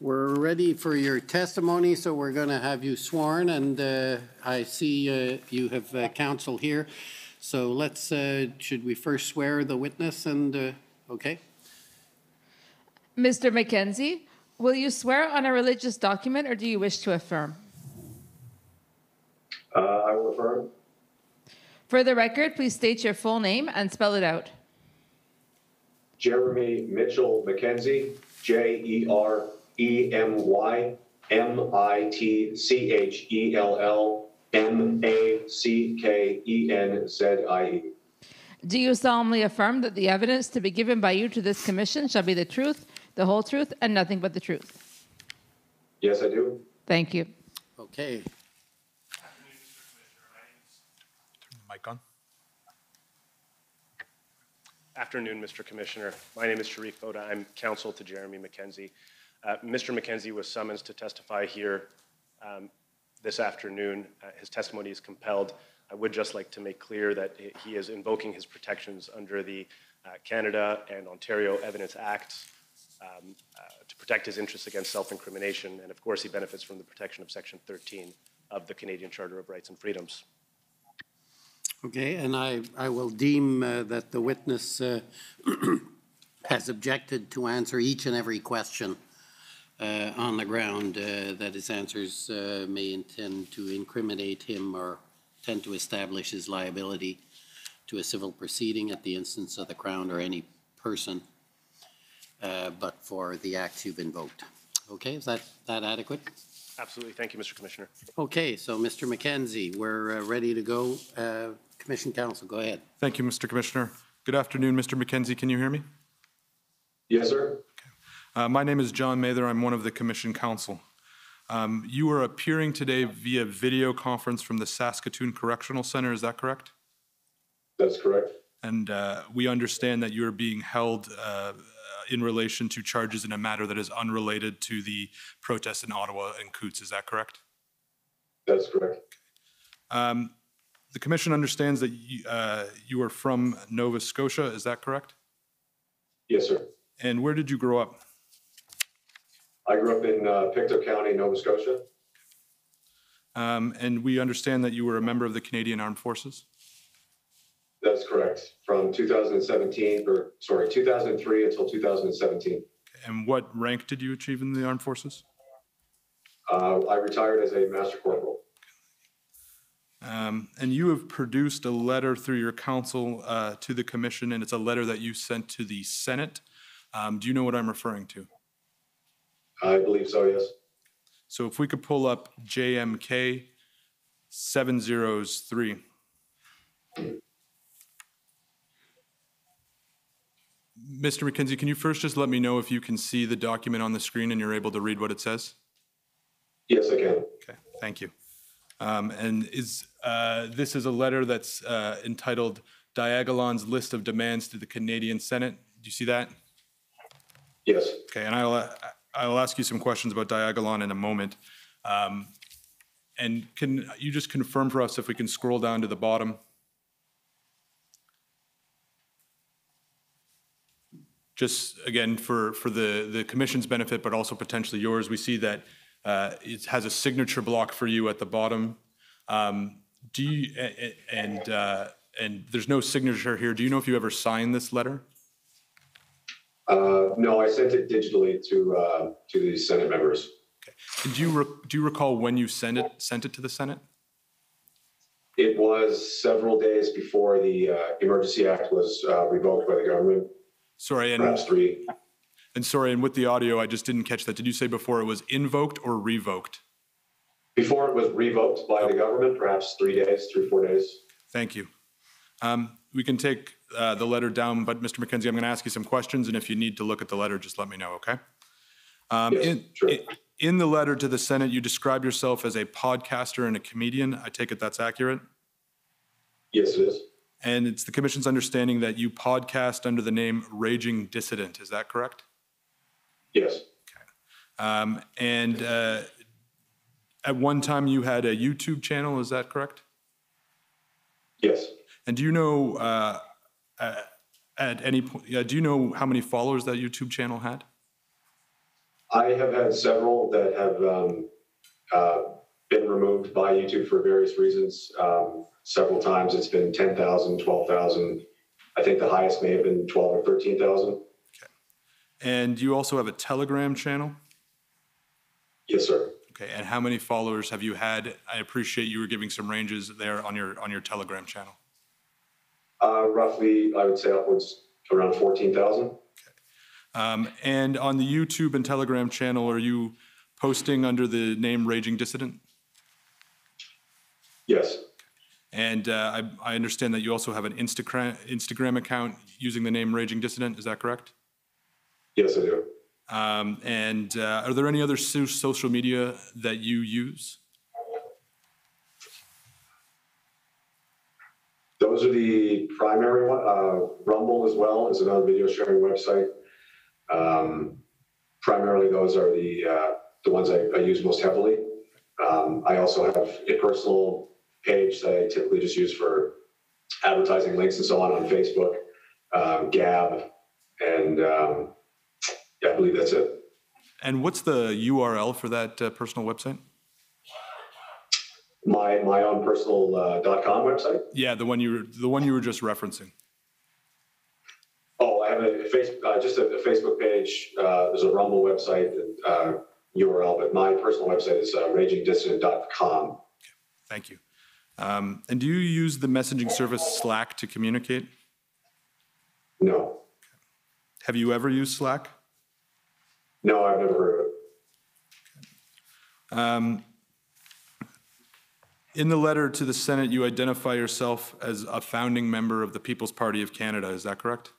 We're ready for your testimony, so we're going to have you sworn, and uh, I see uh, you have uh, counsel here. So let's, uh, should we first swear the witness and, uh, okay? Mr. Mackenzie, will you swear on a religious document or do you wish to affirm? Uh, I will affirm. For the record, please state your full name and spell it out. Jeremy Mitchell Mackenzie, J E R E M Y M I T C H E L L M A C K E N Z I E. Do you solemnly affirm that the evidence to be given by you to this commission shall be the truth, the whole truth, and nothing but the truth? Yes, I do. Thank you. Okay, Mic on? Afternoon, Mr. Commissioner. My name is Sharif Boda. I'm counsel to Jeremy Mackenzie. Uh, Mr. Mackenzie was summoned to testify here um, this afternoon. Uh, His testimony is compelled. I would just like to make clear that he- is invoking his protections under the uh, Canada and Ontario Evidence Acts um, uh, to protect his interests against self-incrimination. And of course, he benefits from the protection of Section 13 of the Canadian Charter of Rights and Freedoms. okay, and I, I will deem uh, that the witness has objected to answer each and every question uh, on the ground, uh, that his answers uh, may intend to incriminate him or tend to establish his liability to a civil proceeding at the instance of the Crown or any person, uh, but for the acts you've invoked. Okay, is that, that adequate? Absolutely. Thank you, Mr. Commissioner. Okay, so Mr. Mackenzie, we're uh, ready to go. Uh, Commission Counsel, go ahead. Thank you, Mr. Commissioner. Good afternoon, Mr. Mackenzie. Can you hear me? Yes, sir. Uh, My name is John Mather. I'm one of the Commission Counsel. Um, You are appearing today via video conference from the Saskatoon Correctional Center, is that correct? That's correct. And uh, we understand that you are being held uh, in relation to charges in a matter that is unrelated to the protests in Ottawa and Coutts, is that correct? That's correct. Um, The Commission understands that you uh, you are from Nova Scotia, is that correct? Yes, sir. And where did you grow up? I grew up in uh, Pictou County, Nova Scotia. Um, And we understand that you were a member of the Canadian Armed Forces? That's correct. From 2017, or sorry, 2003 until 2017. And what rank did you achieve in the armed forces? Uh, I retired as a master corporal. Um, and you have produced a letter through your counsel uh, to the commission, and it's a letter that you sent to the Senate. Um, do you know what I'm referring to? I believe so, yes. So if we could pull up JMK 703. Mr. Mackenzie, can you first just let me know if you can see the document on the screen and you're able to read what it says? Yes, I can. Okay, thank you. Um, And is, uh, this is a letter that's uh, entitled Diagolon's List of Demands to the Canadian Senate. Do you see that? Yes. Okay, and I'll, I'll ask you some questions about Diagolon in a moment. Um, And can you just confirm for us if we can scroll down to the bottom? Just, again, for, for the, the commission's benefit, but also potentially yours, we see that uh, it has a signature block for you at the bottom. Um, Do you, and, uh, and there's no signature here. Do you know if you ever signed this letter? Uh, no, I sent it digitally to, uh, to the Senate members. And do you, re- do you recall when you sent it, sent it to the Senate? It was several days before the, uh, Emergency Act was, uh, revoked by the government, Sorry, and, perhaps three, and sorry, and with the audio, I just didn't catch that. Did you say before it was invoked or revoked? before it was revoked by the government, perhaps three days, three, four days. Thank you. Um, We can take uh, the letter down, but Mr. Mackenzie, I'm going to ask you some questions, and if you need to look at the letter, just let me know, okay? Um, Yes, in- sure. in- In the letter to the Senate, you describe yourself as a podcaster and a comedian. I take it that's accurate? Yes, it is. And it's the commission's understanding that you podcast under the name Raging Dissident, is that correct? Yes, Um, And uh, at one time, you had a YouTube channel, is that correct? yes. And do you know, uh, uh, at any point, Yeah, do you know how many followers that YouTube channel had? I have had several that have um, uh, been removed by YouTube for various reasons. Um, several times it's been 10,000, 12,000. I think the highest may have been 12 or 13,000. Okay. And you also have a Telegram channel? Yes, sir. Okay, and how many followers have you had? I appreciate you were giving some ranges there on your, on your Telegram channel. Uh, roughly, I would say upwards around 14,000. Um, And on the YouTube and Telegram channel, are you posting under the name Raging Dissident? Yes, And uh, I, I understand that you also have an Instagram, Instagram account using the name Raging Dissident, is that correct? yes, I do. Um, And uh, are there any other so- social media that you use? Those are the primary one. Uh, Rumble as well is another video sharing website. Um, primarily, those are the uh, the ones I, I use most heavily. Um, I also have a personal page that I typically just use for advertising links and so on on Facebook, um, Gab, and um, yeah, I believe that's it. And what's the URL for that uh, personal website? My my own personal uh, .com website. Yeah, the one you were, the one you were just referencing. Oh, I have a face, uh, just a, a Facebook page. Uh, there's a Rumble website and uh, URL, but my personal website is uh, ragingdissident.com. Thank you. Um, And do you use the messaging service Slack to communicate? No, Have you ever used Slack? no, I've never heard of it. Um, In the letter to the Senate, you identify yourself as a founding member of the People's Party of Canada, is that correct?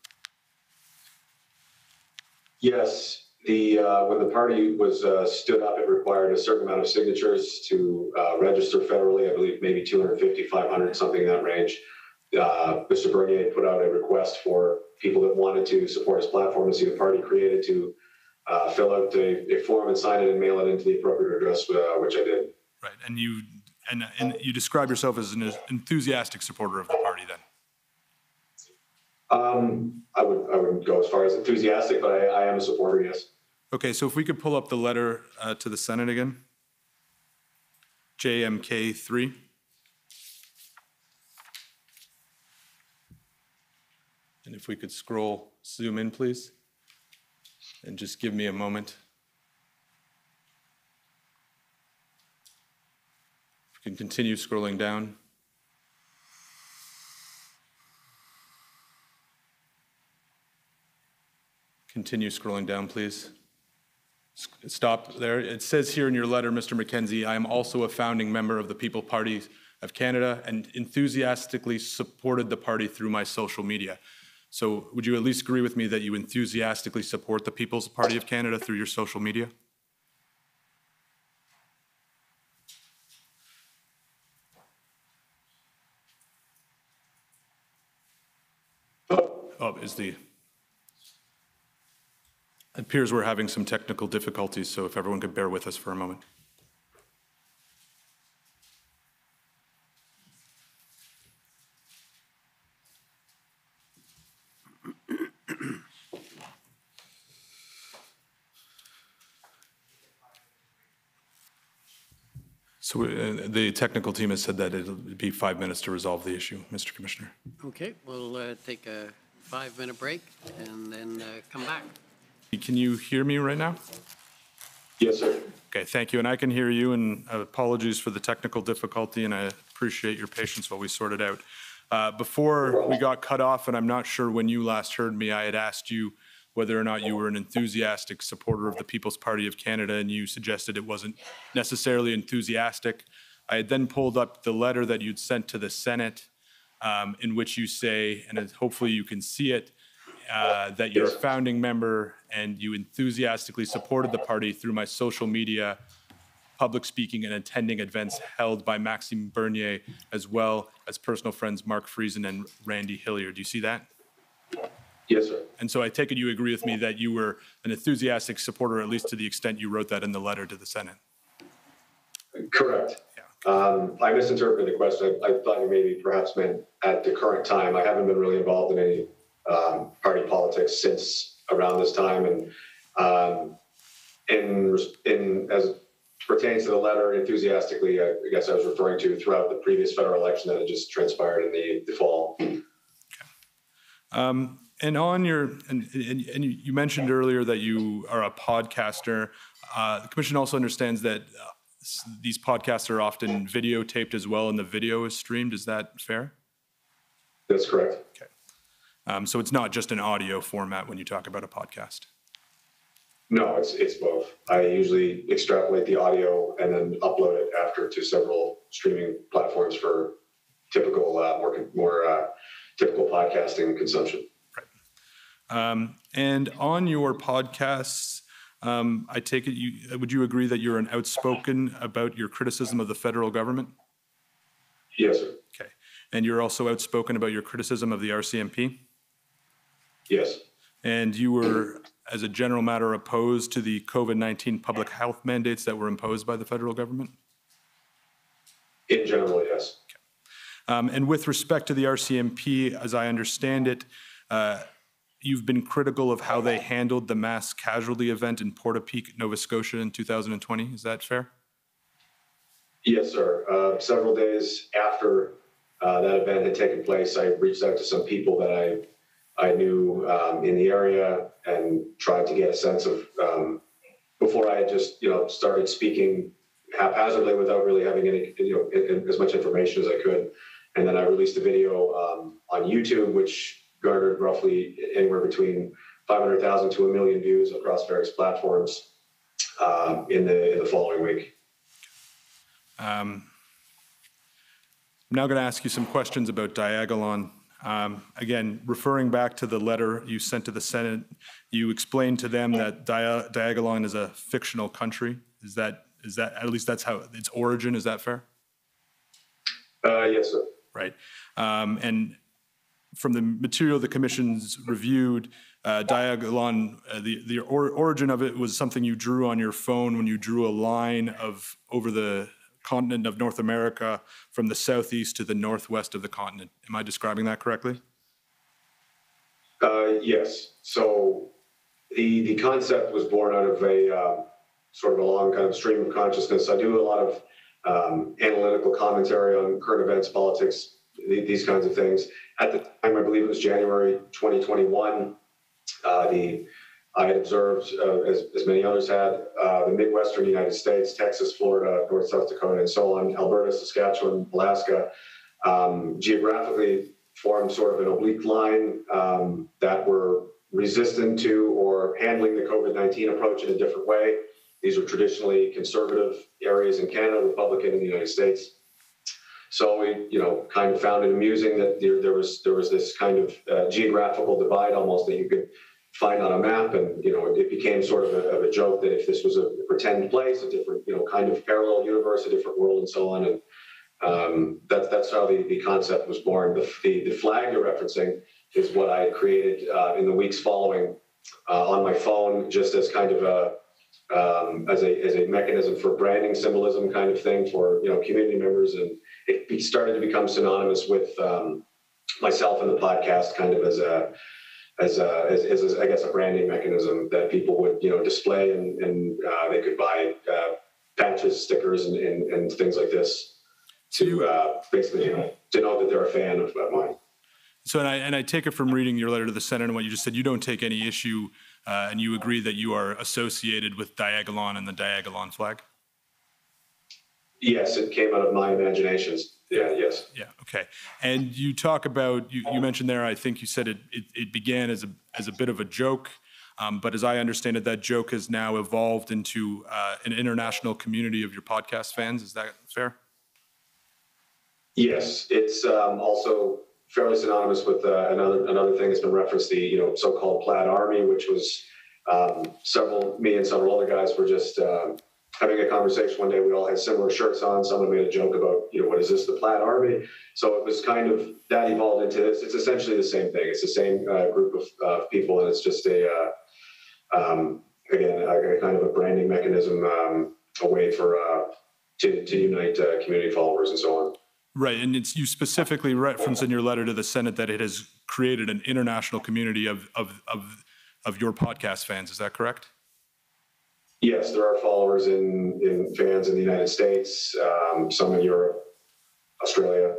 Yes, the uh, when the party was uh, stood up, it required a certain amount of signatures to uh, register federally. I believe maybe 250, 500, something in that range. Uh, Mr. Bernier put out a request for people that wanted to support his platform and see the party created to uh, fill out a, a form and sign it and mail it into the appropriate address, uh, which I did. Right, and you, and, and you describe yourself as an enthusiastic supporter of the party then? Um, I would I wouldn't go as far as enthusiastic, but I, I am a supporter. Yes. Okay, so if we could pull up the letter uh, to the Senate again. JMK 3. And if we could scroll, zoom in, please. And just give me a moment. We can continue scrolling down. Continue scrolling down, please. Stop there. It says here in your letter, Mr. Mackenzie, I am also a founding member of the People Party of Canada and enthusiastically supported the party through my social media. So would you at least agree with me that you enthusiastically support the People's Party of Canada through your social media? Is the, it appears we're having some technical difficulties, so if everyone could bear with us for a moment. So uh, the technical team has said that it'll be five minutes to resolve the issue, Mr. Commissioner. Okay, we'll uh, take a five-minute break and then uh, come back. Can you hear me right now? Yes, sir. Okay, thank you, and I can hear you, and apologies for the technical difficulty, and I appreciate your patience while we sort it out. Uh, Before we got cut off, and I'm not sure when you last heard me, I had asked you whether or not you were an enthusiastic supporter of the People's Party of Canada, and you suggested it wasn't necessarily enthusiastic. I had then pulled up the letter that you'd sent to the Senate, um, in which you say, and hopefully you can see it, uh, that you're a founding member and you enthusiastically supported the party through my social media, public speaking, and attending events held by Maxime Bernier, as well as personal friends Mark Friesen and Randy Hillier. Do you see that? Yes, sir. And so I take it you agree with me that you were an enthusiastic supporter, at least to the extent you wrote that in the letter to the Senate. Correct. Um, I misinterpreted the question. I, I thought you maybe perhaps meant at the current time. I haven't been really involved in any um, party politics since around this time, and um, in, in, as pertains to the letter enthusiastically, I guess I was referring to throughout the previous federal election that had just transpired in the, the fall. And on your, and, and, and you mentioned earlier that you are a podcaster. Uh, the commission also understands that uh, these podcasts are often videotaped as well, and the video is streamed. Is that fair? That's correct. Okay. Um, so it's not just an audio format when you talk about a podcast. No, it's, it's both. I usually extrapolate the audio and then upload it after to several streaming platforms for typical, uh, more, more, uh, typical podcasting consumption. Um, and on your podcasts, um, I take it you, would you agree that you're an outspoken about your criticism of the federal government? Yes, sir. Okay. And you're also outspoken about your criticism of the RCMP? Yes. And you were, as a general matter, opposed to the COVID-19 public health mandates that were imposed by the federal government? In general, yes. Um, And with respect to the RCMP, as I understand it, uh, you've been critical of how they handled the mass casualty event in Portapique, Nova Scotia in 2020. Is that fair? Yes, sir. Uh, several days after uh, that event had taken place, I reached out to some people that I I knew um, in the area and tried to get a sense of um, before I had just you know started speaking haphazardly without really having any you know as much information as I could. And then I released a video um, on YouTube, which garnered roughly anywhere between 500,000 to a million views across various platforms um, in the in the following week. Um, I'm now going to ask you some questions about Diagolon. Um, Again, referring back to the letter you sent to the Senate, you explained to them that Dia- is a fictional country. Is that, is that, at least that's how, its origin, is that fair? Uh, yes, sir. Right. Um, And from the material the commission's reviewed, uh, Diagolon, uh, the, the or- origin of it was something you drew on your phone when you drew a line of, over the continent of North America from the southeast to the northwest of the continent. Am I describing that correctly? Uh, yes. So the the concept was born out of a uh, sort of a long kind of stream of consciousness. I do a lot of um, analytical commentary on current events, politics, th- these kinds of things. At the time, I believe it was January 2021. Uh, the I had observed, uh, as, as many others had, uh, the Midwestern United States, Texas, Florida, North South Dakota, and so on, Alberta, Saskatchewan, Alaska, um, geographically formed sort of an oblique line um, that were resistant to or handling the COVID 19 approach in a different way. These were traditionally conservative areas in Canada, Republican in the United States. So we, you know, kind of found it amusing that there, there was there was this kind of uh, geographical divide almost that you could find on a map, and you know, it became sort of a, of a joke that if this was a pretend place, a different, you know, kind of parallel universe, a different world, and so on, and um, that's that's how the, the concept was born. The, the the flag you're referencing is what I created uh, in the weeks following uh, on my phone, just as kind of a um, as a as a mechanism for branding symbolism kind of thing for you know community members, and it started to become synonymous with um, myself and the podcast, kind of as a as a as, as a, I guess a branding mechanism that people would you know display and and uh, they could buy uh, patches, stickers, and, and and things like this to uh, basically you know, to know that they're a fan of, of mine. So, and I, and I take it from reading your letter to the Senate and what you just said, you don't take any issue, uh, and you agree that you are associated with Diagolon and the Diagolon flag? Yes, it came out of my imaginations. Yeah, yes. Yeah, okay. And you talk about, you, you mentioned there, I think you said it, it, it began as a, as a bit of a joke, um, but as I understand it, that joke has now evolved into uh, an international community of your podcast fans. Is that fair? Yes, it's um, also fairly synonymous with uh, another another thing that's been referenced, the you know so-called Plaid Army, which was um, several me and several other guys were just um having a conversation one day. We all had similar shirts on. Someone made a joke about you know what is this the Plaid Army? So it was kind of that evolved into this. It's essentially the same thing. It's the same uh, group of uh, people, and it's just a uh, um, again a, a kind of a branding mechanism, um, a way for uh, to to unite uh, community followers and so on. Right, and it's, you specifically reference in your letter to the Senate that it has created an international community of, of, of, of your podcast fans. Is that correct? Yes, there are followers in, in fans in the United States, um, some in Europe, Australia.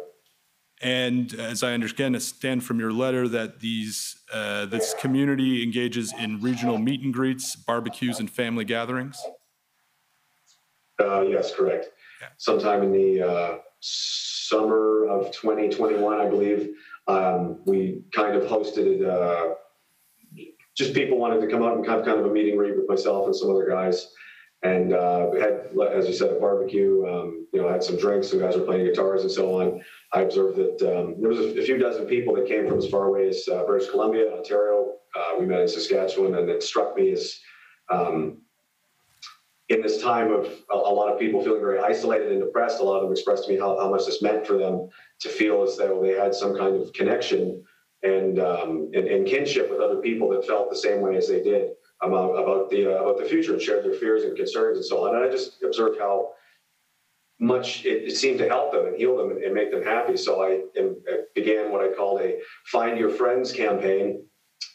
And as I understand, from your letter that these, uh, this community engages in regional meet and greets, barbecues, and family gatherings? Uh, yes, correct. Sometime in the uh, summer of 2021, I believe, um, we kind of hosted uh, just people wanted to come out and have kind of a meeting read with myself and some other guys. And uh, we had, as you said, a barbecue. Um, you know, I had some drinks. Some guys were playing guitars and so on. I observed that um, there was a, a few dozen people that came from as far away as uh, British Columbia, Ontario. Uh, we met in Saskatchewan, and it struck me as um, in this time of a, a, lot of people feeling very isolated and depressed, a lot of them expressed to me how, how much this meant for them to feel as though they had some kind of connection and, um, and, and, kinship with other people that felt the same way as they did about, about the uh, about the future and shared their fears and concerns and so on. And I just observed how much it, it seemed to help them and heal them and, and make them happy. So I, am, I, began what I called a "Find Your Friends" campaign.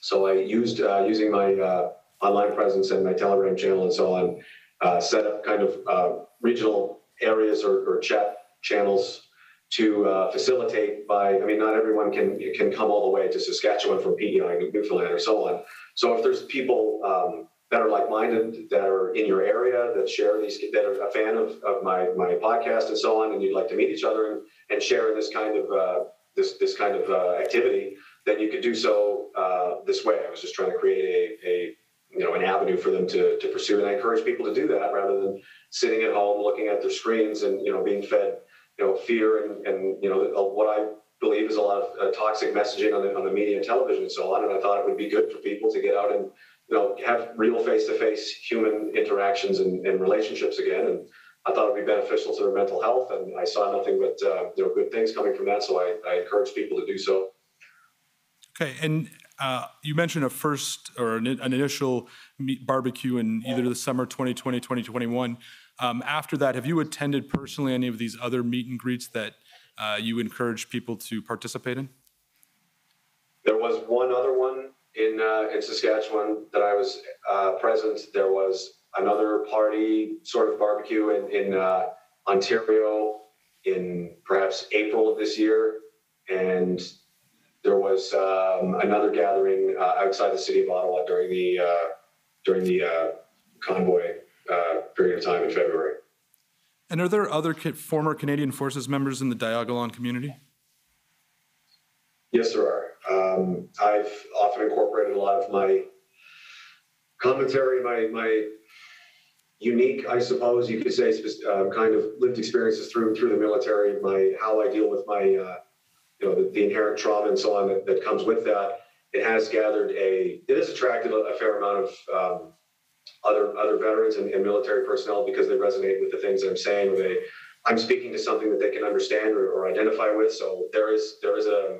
So I used uh, using my uh, online presence and my Telegram channel and so on uh, set up kind of uh, regional areas or, or, chat channels to uh, facilitate by, I mean, not everyone can can come all the way to Saskatchewan from PEI, Newfoundland, or so on. So if there's people um, that are like-minded, that are in your area, that share these, that are a fan of, of my, my podcast and so on, and you'd like to meet each other and, and share in this kind of uh, this this kind of uh, activity, then you could do so uh, this way. I was just trying to create a, a you know an avenue for them to, to pursue and i encourage people to do that rather than sitting at home looking at their screens and you know being fed you know fear and, and you know what i believe is a lot of uh, toxic messaging on the, on the media and television and so on and i thought it would be good for people to get out and you know have real face-to-face human interactions and, and relationships again and i thought it would be beneficial to their mental health and i saw nothing but uh, you know good things coming from that so I, I encourage people to do so okay and uh, you mentioned a first or an, an initial barbecue in either the summer 2020, 2021. Um, after that, have you attended personally any of these other meet and greets that uh, you encourage people to participate in? There was one other one in uh, in Saskatchewan that I was uh, present. There was another party sort of barbecue in, in uh, Ontario in perhaps April of this year, and there was um, another gathering uh, outside the city of Ottawa during the uh, during the convoy period of time in February. And are there other former Canadian Forces members in the Diagolon community? Yes, there are. Um, I've often incorporated a lot of my commentary, my my unique, I suppose you could say, uh, kind of lived experiences through through the military, my how I deal with my uh, you know, the, the, inherent trauma and so on that, that comes with that, it has gathered a, it has attracted a, a fair amount of um, other other veterans and, and, military personnel because they resonate with the things that I'm saying. They, I'm speaking to something that they can understand or, or identify with. So there is there is a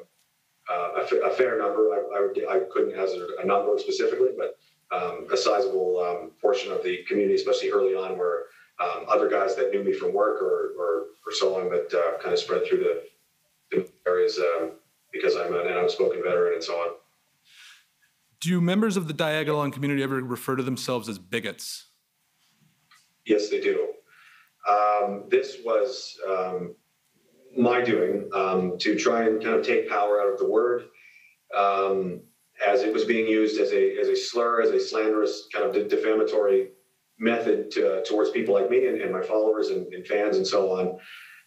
uh, a, fair number. I, I, I, couldn't hazard a number specifically, but um, a sizable um, portion of the community, especially early on, were um, other guys that knew me from work or or, or so on, but uh, kind of spread through the areas um, because I'm an outspoken veteran and so on. Do members of the Diagolon community ever refer to themselves as bigots? Yes, they do. Um, this was um, my doing um, to try and kind of take power out of the word um, as it was being used as a, as a slur, as a slanderous kind of defamatory method to, towards people like me and, and my followers and, and, fans and so on.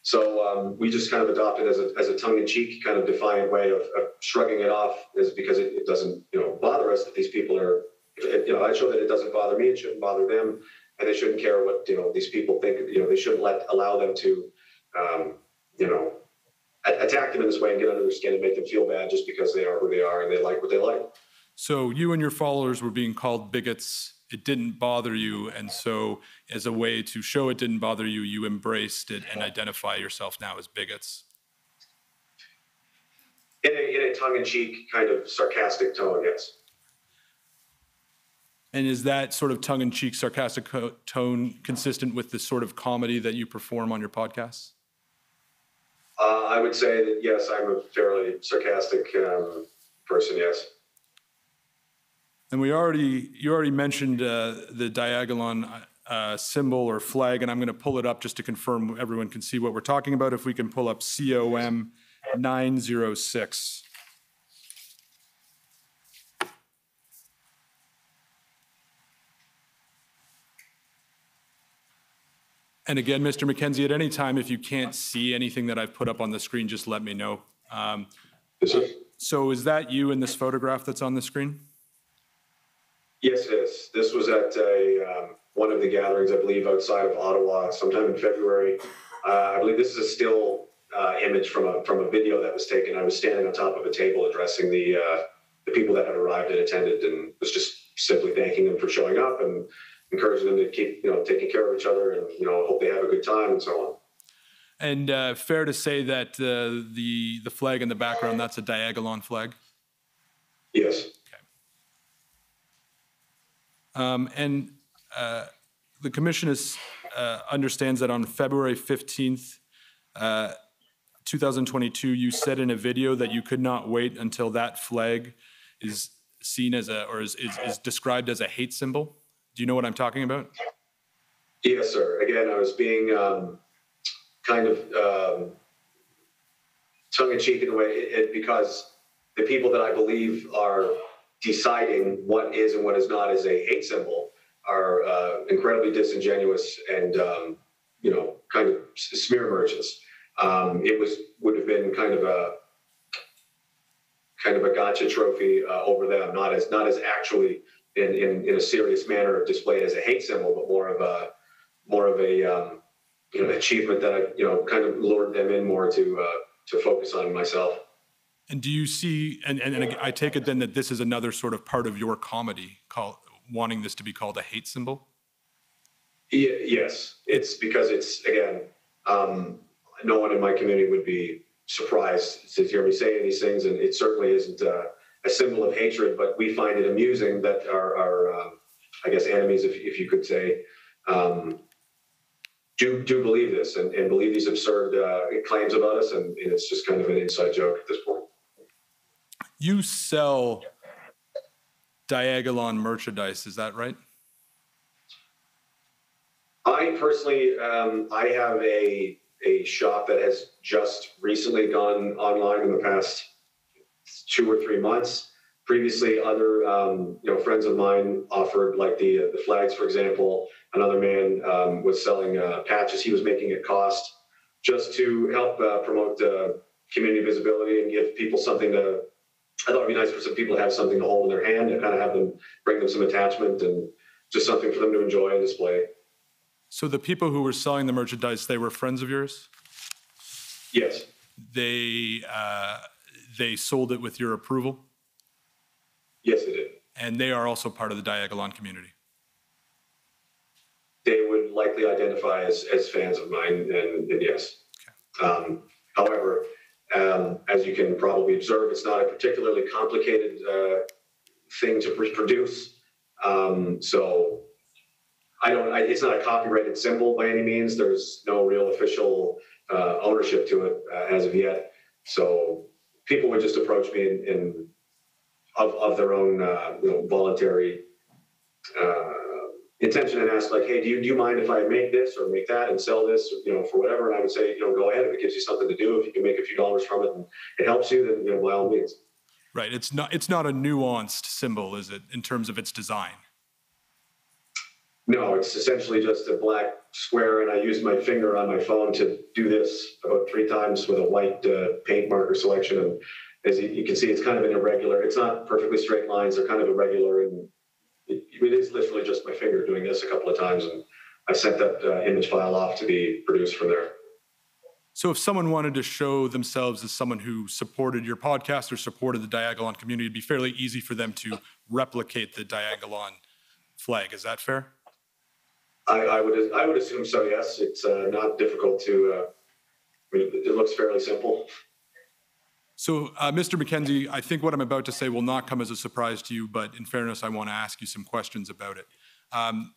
So um, we just kind of adopted as a, as a tongue-in-cheek kind of defiant way of, of shrugging it off is because it, it, doesn't, you know, bother us that these people are, you know, I show that it doesn't bother me, it shouldn't bother them, and they shouldn't care what, you know, these people think, you know, they shouldn't let, allow them to, um, you know, attack them in this way and get under their skin and make them feel bad just because they are who they are and they like what they like. So you and your followers were being called bigots it didn't bother you. And so, as a way to show it didn't bother you, you embraced it and identify yourself now as bigots. In a, in a tongue in cheek, kind of sarcastic tone, yes. And is that sort of tongue in cheek, sarcastic tone consistent with the sort of comedy that you perform on your podcasts? Uh, I would say that yes, I'm a fairly sarcastic um, person, yes. And we already, you already mentioned uh, the Diagolon. uh, symbol or flag, and I'm going to pull it up just to confirm everyone can see what we're talking about. If we can pull up COM 906. And again, Mr. Mackenzie, at any time, if you can't see anything that I've put up on the screen, just let me know. Um, So is that you in this photograph that's on the screen? Yes, it is. This was at a, um, one of the gatherings, I believe, outside of Ottawa sometime in February. Uh, I believe this is a still, uh, image from a, from a video that was taken. I was standing on top of a table addressing the, uh, the people that had arrived and attended and was just simply thanking them for showing up and encouraging them to keep, you know, taking care of each other and, you know, hope they have a good time and so on. And uh, fair to say that uh, the, the flag in the background, that's a Diagolon flag? Yes. Um, And uh, the commission is, uh, understands that on February 15th, uh, 2022, you said in a video that you could not wait until that flag is seen as a, or is, is is described as a hate symbol. Do you know what I'm talking about? Yes, sir. Again, I was being um, kind of um, tongue in cheek in a way, it, it, because the people that I believe are deciding what is and what is not as a hate symbol are uh, incredibly disingenuous and um, you know kind of smear merchants. Um, it was would have been kind of a kind of a gotcha trophy uh, over them, not as not as actually in, in, in a serious manner displayed as a hate symbol, but more of a more of a um, you know achievement that I you know kind of lured them in more to uh, to focus on myself. And do you see, and, and and I take it then that this is another sort of part of your comedy, call, wanting this to be called a hate symbol? Yes, it's because it's again, um, no one in my community would be surprised to hear me saying these things, and it certainly isn't uh, a symbol of hatred. But we find it amusing that our, our um, I guess, enemies, if, if you could say, um, do do believe this and, and believe these absurd uh, claims about us, and, and it's just kind of an inside joke at this point. You sell Diagolon merchandise, is that right? I personally, um, I have a a shop that has just recently gone online in the past two or three months. Previously, other um, you know friends of mine offered like the the flags, for example. Another man um, was selling uh, patches. He was making it cost just to help uh, promote uh, community visibility and give people something to. I thought it'd be nice for some people to have something to hold in their hand and kind of have them bring them some attachment and just something for them to enjoy and display. So the people who were selling the merchandise, they were friends of yours? Yes. They, uh, they sold it with your approval? Yes, they did. And they are also part of the Diagolon community? They would likely identify as, as fans of mine, and, and yes. Um, however, um, as you can probably observe, it's not a particularly complicated uh, thing to pr- produce. Um, so I don't. I, it's not a copyrighted symbol by any means. There's no real official uh, ownership to it uh, as of yet. So people would just approach me in, in of, of their own uh, you know, voluntary uh, intention and ask like, hey, do you, do you mind if I make this or make that and sell this, you know, for whatever? And I would say, you know, go ahead. If it gives you something to do, if you can make a few dollars from it and it helps you, then, you know, by all means. Right, it's not, it's not a nuanced symbol, is it, in terms of its design? No, it's essentially just a black square, and I use my finger on my phone to do this about three times with a white uh, paint marker selection. And as you, you can see, it's kind of an irregular. It's not perfectly straight lines; they're kind of irregular, and it, it is literally just my finger doing this a couple of times. And I sent that uh, image file off to be produced from there. So if someone wanted to show themselves as someone who supported your podcast or supported the Diagolon community, it'd be fairly easy for them to replicate the Diagolon flag. Is that fair? I, I would I would assume so. Yes, it's uh, not difficult to. Uh, I mean, it looks fairly simple. So, uh, Mr. Mackenzie, I think what I'm about to say will not come as a surprise to you, but in fairness, I want to ask you some questions about it. Um,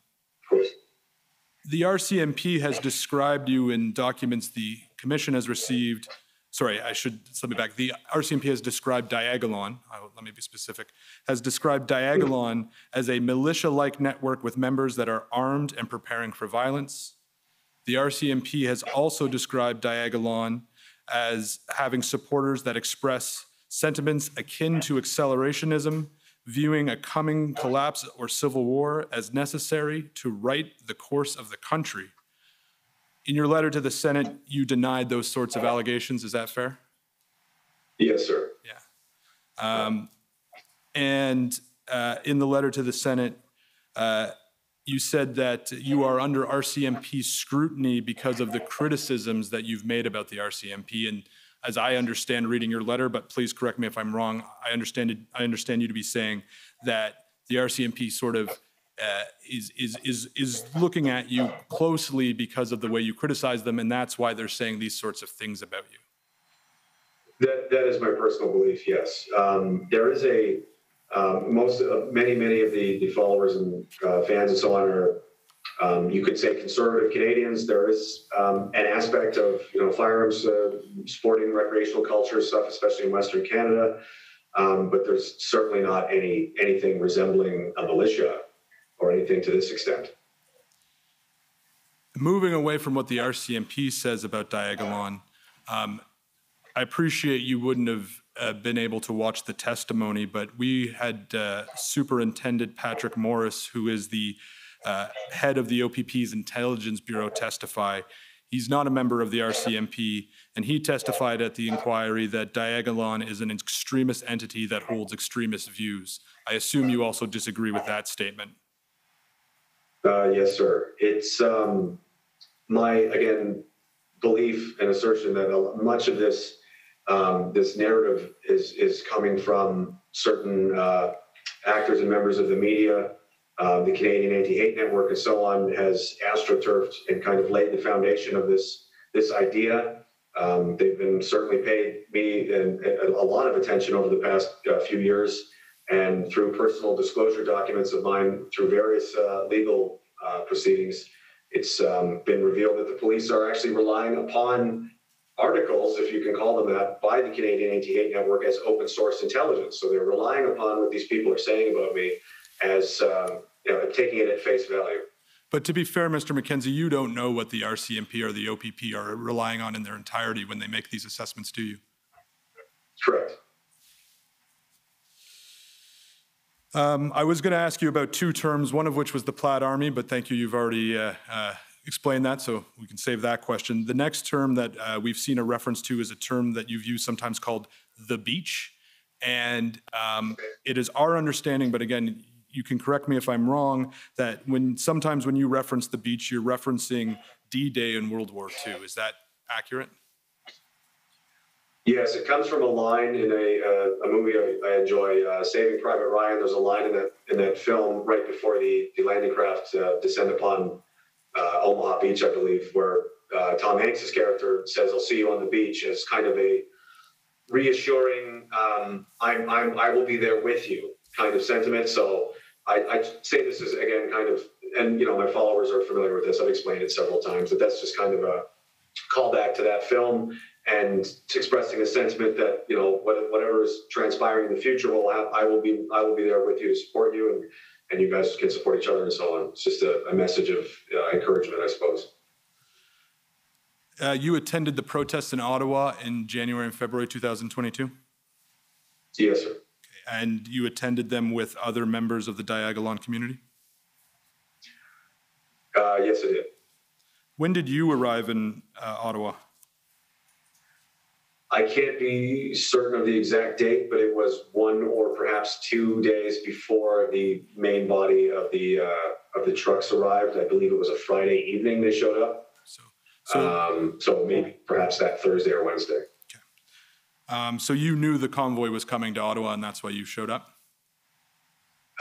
the RCMP has described you in documents the commission has received sorry, I should, let me back. The RCMP has described Diagolon, let me be specific, has described Diagolon as a militia-like network with members that are armed and preparing for violence. The RCMP has also described Diagolon as having supporters that express sentiments akin to accelerationism, viewing a coming collapse or civil war as necessary to right the course of the country. In your letter to the Senate, you denied those sorts of allegations. Is that fair? Yes, sir. Yeah. And uh, in the letter to the Senate, uh, you said that you are under RCMP scrutiny because of the criticisms that you've made about the RCMP. And as I understand reading your letter, but please correct me if I'm wrong, I understand, it- I understand you to be saying that the RCMP sort of uh, is, is, is, is looking at you closely because of the way you criticize them, and that's why they're saying these sorts of things about you. That, that is my personal belief, yes. Um, there is a, um, most, many, many of the, the followers and uh, fans and so on are, um, you could say conservative Canadians. There is um, an aspect of, you know, firearms, uh, sporting, recreational culture stuff, especially in Western Canada. Um, but there's certainly not any, anything resembling a militia or anything to this extent. Moving away from what the RCMP says about Diagolon, um, I appreciate you wouldn't have uh, been able to watch the testimony, but we had uh, Superintendent Patrick Morris, who is the uh, head of the OPP's Intelligence Bureau, testify. He's not a member of the RCMP, and he testified at the inquiry that Diagolon is an extremist entity that holds extremist views. I assume you also disagree with that statement. Uh, yes, sir. It's um, my again belief and assertion that much of this um, this narrative is is coming from certain uh, actors and members of the media. Uh, the Canadian Anti-Hate Network and so on has astroturfed and kind of laid the foundation of this this idea. Um, they've been certainly paid me and, and a lot of attention over the past uh, few years and through personal disclosure documents of mine through various uh, legal uh, proceedings, it's um, been revealed that the police are actually relying upon articles, if you can call them that, by the Canadian Anti-Hate Network as open source intelligence. So they're relying upon what these people are saying about me as um, you know, taking it at face value. But to be fair, Mr. Mackenzie, you don't know what the RCMP or the OPP are relying on in their entirety when they make these assessments, do you? Correct. Um, I was going to ask you about two terms, one of which was the Plaid Army, but thank you, you've already uh, uh, explained that, so we can save that question. The next term that uh, we've seen a reference to is a term that you've used sometimes called the beach. And um, it is our understanding, but again, you can correct me if I'm wrong, that when sometimes when you reference the beach, you're referencing D-Day in World War II. Is that accurate? Yes, it comes from a line in a, uh, a movie I, I enjoy, uh, Saving Private Ryan. There's a line in that in that film right before the, the landing craft uh, descend upon uh, Omaha Beach, I believe, where uh, Tom Hanks's character says, "I'll see you on the beach," as kind of a reassuring, um, "I'm, I'm, I will be there with you" kind of sentiment. So I, I say this is again kind of, and you know, my followers are familiar with this. I've explained it several times, but that's just kind of a callback to that film and expressing a sentiment that you know whatever is transpiring in the future will have, I will be I will be there with you to support you and and you guys can support each other and so on. It's just a, a message of uh, encouragement, I suppose. Uh, you attended the protests in Ottawa in January and February 2022? Yes, sir. And you attended them with other members of the Diagolon community? Uh, yes, I did. When did you arrive in uh, Ottawa? I can't be certain of the exact date, but it was one or perhaps two days before the main body of the uh, of the trucks arrived. I believe it was a Friday evening they showed up. So, so, Um, so maybe perhaps that Thursday or Wednesday. um, so you knew the convoy was coming to Ottawa, and that's why you showed up.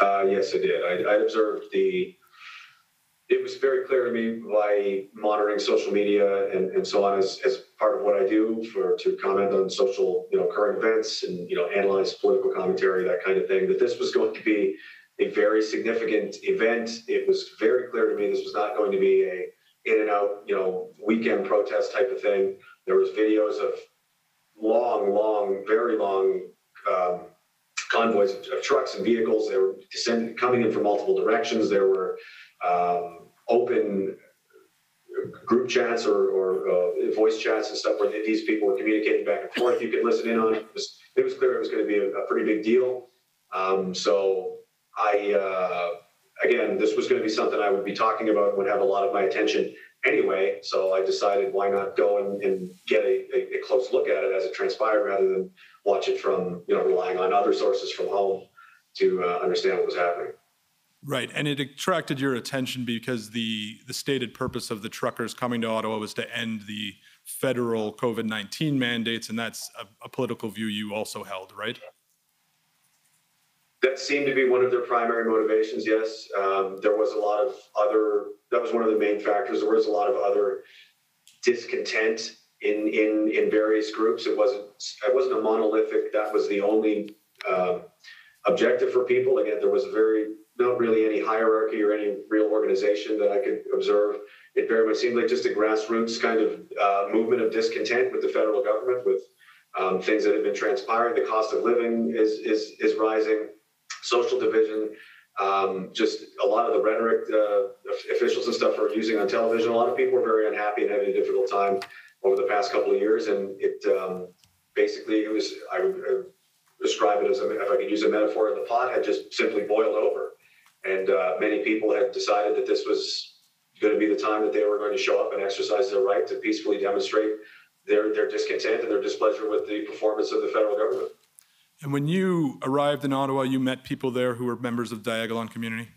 Uh, yes, I did. I, I observed the. It was very clear to me by monitoring social media and, and so on as, as part of what I do for to comment on social, you know, current events and you know analyze political commentary, that kind of thing. That this was going to be a very significant event. It was very clear to me this was not going to be a in and out, you know, weekend protest type of thing. There was videos of long, long, very long um, convoys of, trucks and vehicles. They were descending, coming in from multiple directions. There were um, open group chats or, or uh, voice chats and stuff where these people were communicating back and forth. You could listen in on. It was, it was clear it was going to be a, a pretty big deal. Um, so I, uh, again, this was going to be something I would be talking about and would have a lot of my attention anyway. So I decided why not go and, and get a, a, a close look at it as it transpired rather than watch it from, you know, relying on other sources from home to uh, understand what was happening. Right, and it attracted your attention because the, the stated purpose of the truckers coming to Ottawa was to end the federal COVID-19 mandates, and that's a, a political view you also held, right? That seemed to be one of their primary motivations, yes. Um, there was a lot of other, that was one of the main factors. There was a lot of other discontent in, in, in various groups. It wasn't, it wasn't a monolithic, that was the only um, objective for people. Again, there was a very, not really any hierarchy or any real organization that I could observe. It very much seemed like just a grassroots kind of uh, movement of discontent with the federal government, with um, things that have been transpiring. The cost of living is is is rising, social division, um, just a lot of the rhetoric uh, officials and stuff are using on television. A lot of people are very unhappy and having a difficult time over the past couple of years, and it um, basically it was I would uh, describe it as a, if I could use a metaphor, the pot had just simply boiled over and uh, many people had decided that this was going to be the time that they were going to show up and exercise their right to peacefully demonstrate their, their discontent and their displeasure with the performance of the federal government. And when you arrived in Ottawa, you met people there who were members of the Diagolon community?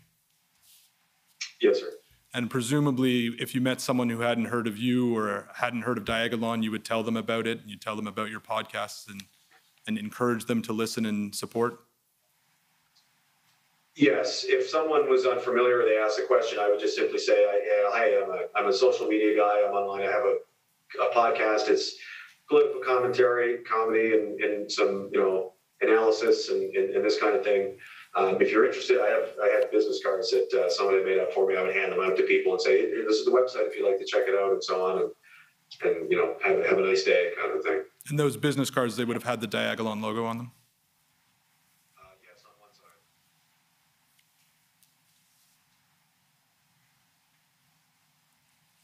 Yes, sir. And presumably, if you met someone who hadn't heard of you or hadn't heard of Diagolon, you would tell them about it, and you tell them about your podcasts and, and encourage them to listen and support? Yes, if someone was unfamiliar or they asked a question, I would just simply say, I, yeah, "Hi, I'm a, I'm a social media guy. I'm online. I have a, a podcast. It's political commentary, comedy, and, and some you know analysis and, and, and this kind of thing. Um, if you're interested, I have I have business cards that uh, had made up for me. I would hand them out to people and say, hey, "This is the website if you'd like to check it out," and so on, and and you know have have a nice day, kind of thing. And those business cards, they would have had the Diagolon logo on them? Uh, yes, on one side.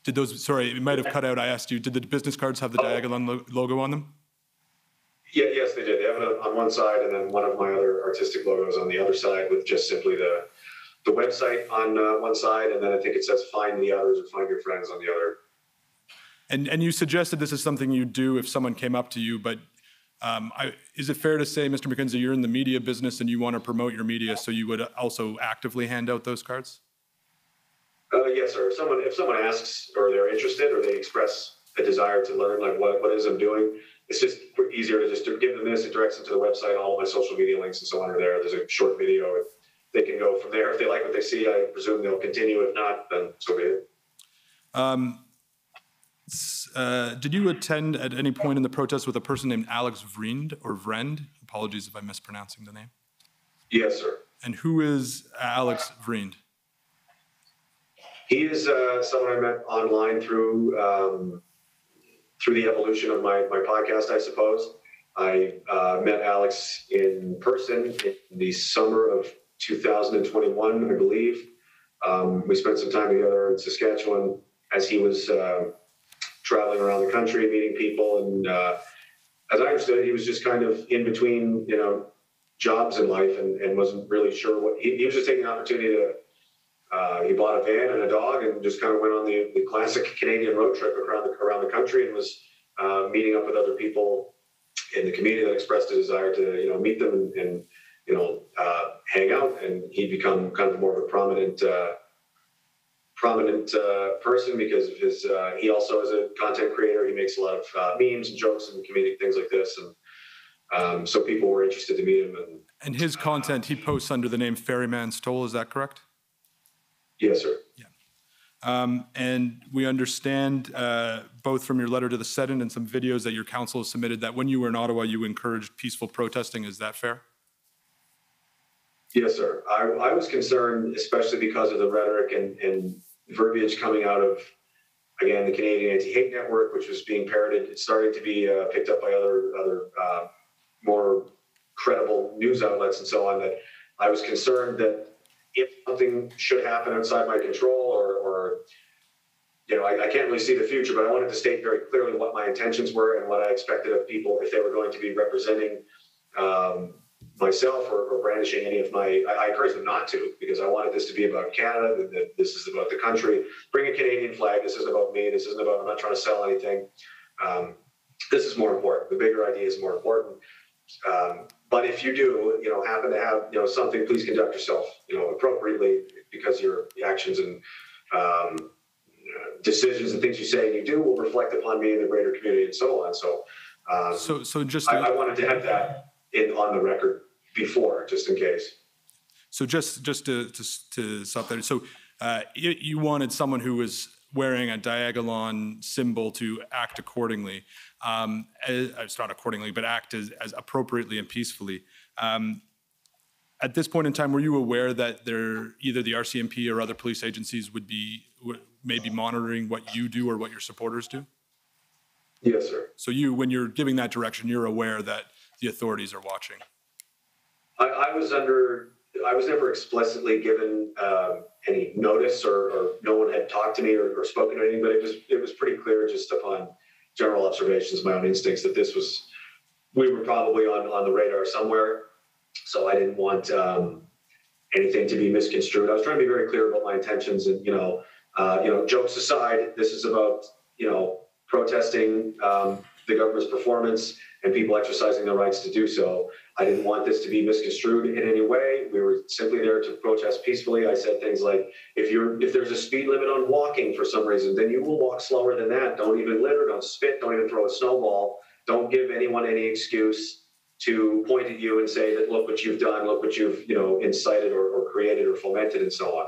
Did those, sorry, it might have cut out. I asked you, did the business cards have the Diagolon lo- logo on them? Yeah, yes, they did. They have it on one side, and then one of my other artistic logos on the other side, with just simply the the website on uh, one side, and then I think it says "Find the others" or "Find your friends" on the other. And, and you suggested this is something you'd do if someone came up to you, but um, I, is it fair to say, Mr. Mackenzie, you're in the media business and you want to promote your media, so you would also actively hand out those cards? Uh, yes, sir. If someone if someone asks or they're interested or they express a desire to learn, like what what is I'm doing, it's just easier to just give them this. It directs them to the website. All of my social media links and so on are there. There's a short video. If They can go from there. If they like what they see, I presume they'll continue. If not, then so be it. Um, uh, did you attend at any point in the protest with a person named Alex Vriend or Vrend? Apologies if I'm mispronouncing the name. Yes, sir. And who is Alex Vriend? He is uh, someone I met online through um, through the evolution of my, my podcast, I suppose. I uh, met Alex in person in the summer of 2021, I believe. Um, we spent some time together in Saskatchewan as he was uh, traveling around the country, meeting people, and uh, as I understood he was just kind of in between, you know, jobs in life, and, and wasn't really sure what he, he was just taking an opportunity to uh, he bought a van and a dog and just kind of went on the, the classic Canadian road trip around the, around the country and was uh, meeting up with other people in the community that expressed a desire to you know meet them and, and you know uh, hang out. And he'd become kind of more of a prominent uh, prominent uh, person because of his. uh, he also is a content creator. He makes a lot of memes and jokes and comedic things like this. And um, so people were interested to meet him. And And his content, he posts under the name Ferryman Stoll, is that correct? Yes, sir. Um, and we understand, uh, both from your letter to the Senate and some videos that your counsel has submitted, that when you were in Ottawa, you encouraged peaceful protesting. Is that fair? Yes, sir. I, I was concerned, especially because of the rhetoric and, and verbiage coming out of, again, the Canadian Anti-Hate Network, which was being parroted, it's starting to be uh, picked up by other other uh, more credible news outlets and so on. That I was concerned that if something should happen outside my control, or, or you know, I, I can't really see the future, but I wanted to state very clearly what my intentions were and what I expected of people if they were going to be representing um, myself or, or brandishing any of my. I, I encourage them not to because I wanted this to be about Canada. That, that this is about the country. Bring a Canadian flag. This isn't about me. This isn't about. I'm not trying to sell anything. Um, this is more important. The bigger idea is more important. Um, but if you do, you know, happen to have, you know, something, please conduct yourself, you know, appropriately because your actions and um, decisions and things you say and you do will reflect upon me and the greater community and so on. So, um, So, so just, I, I wanted to have that in on the record before, just in case. so just, just to, to, to stop there. So uh, you, you wanted someone who was wearing a diagolon symbol to act accordingly. Um, as, it's not accordingly, but act as, as appropriately and peacefully. Um, at this point in time, were you aware that there, either the RCMP or other police agencies would be, maybe monitoring what you do or what your supporters do? Yes, sir. So you, when you're giving that direction, you're aware that the authorities are watching. I, I was under. I was never explicitly given um, any notice, or, or no one had talked to me or, or spoken to anything. But it was it was pretty clear, just upon general observations, my own instincts, that this was we were probably on on the radar somewhere. So I didn't want um, anything to be misconstrued. I was trying to be very clear about my intentions, and you know, uh, you know, jokes aside, this is about you know protesting um, the government's performance and people exercising their rights to do so. I didn't want this to be misconstrued in any way. We were simply there to protest peacefully. I said things like, if you're if there's a speed limit on walking for some reason, then you will walk slower than that. Don't even litter, don't spit, don't even throw a snowball. Don't give anyone any excuse to point at you and say that look what you've done, look what you've you know incited or, or created or fomented and so on.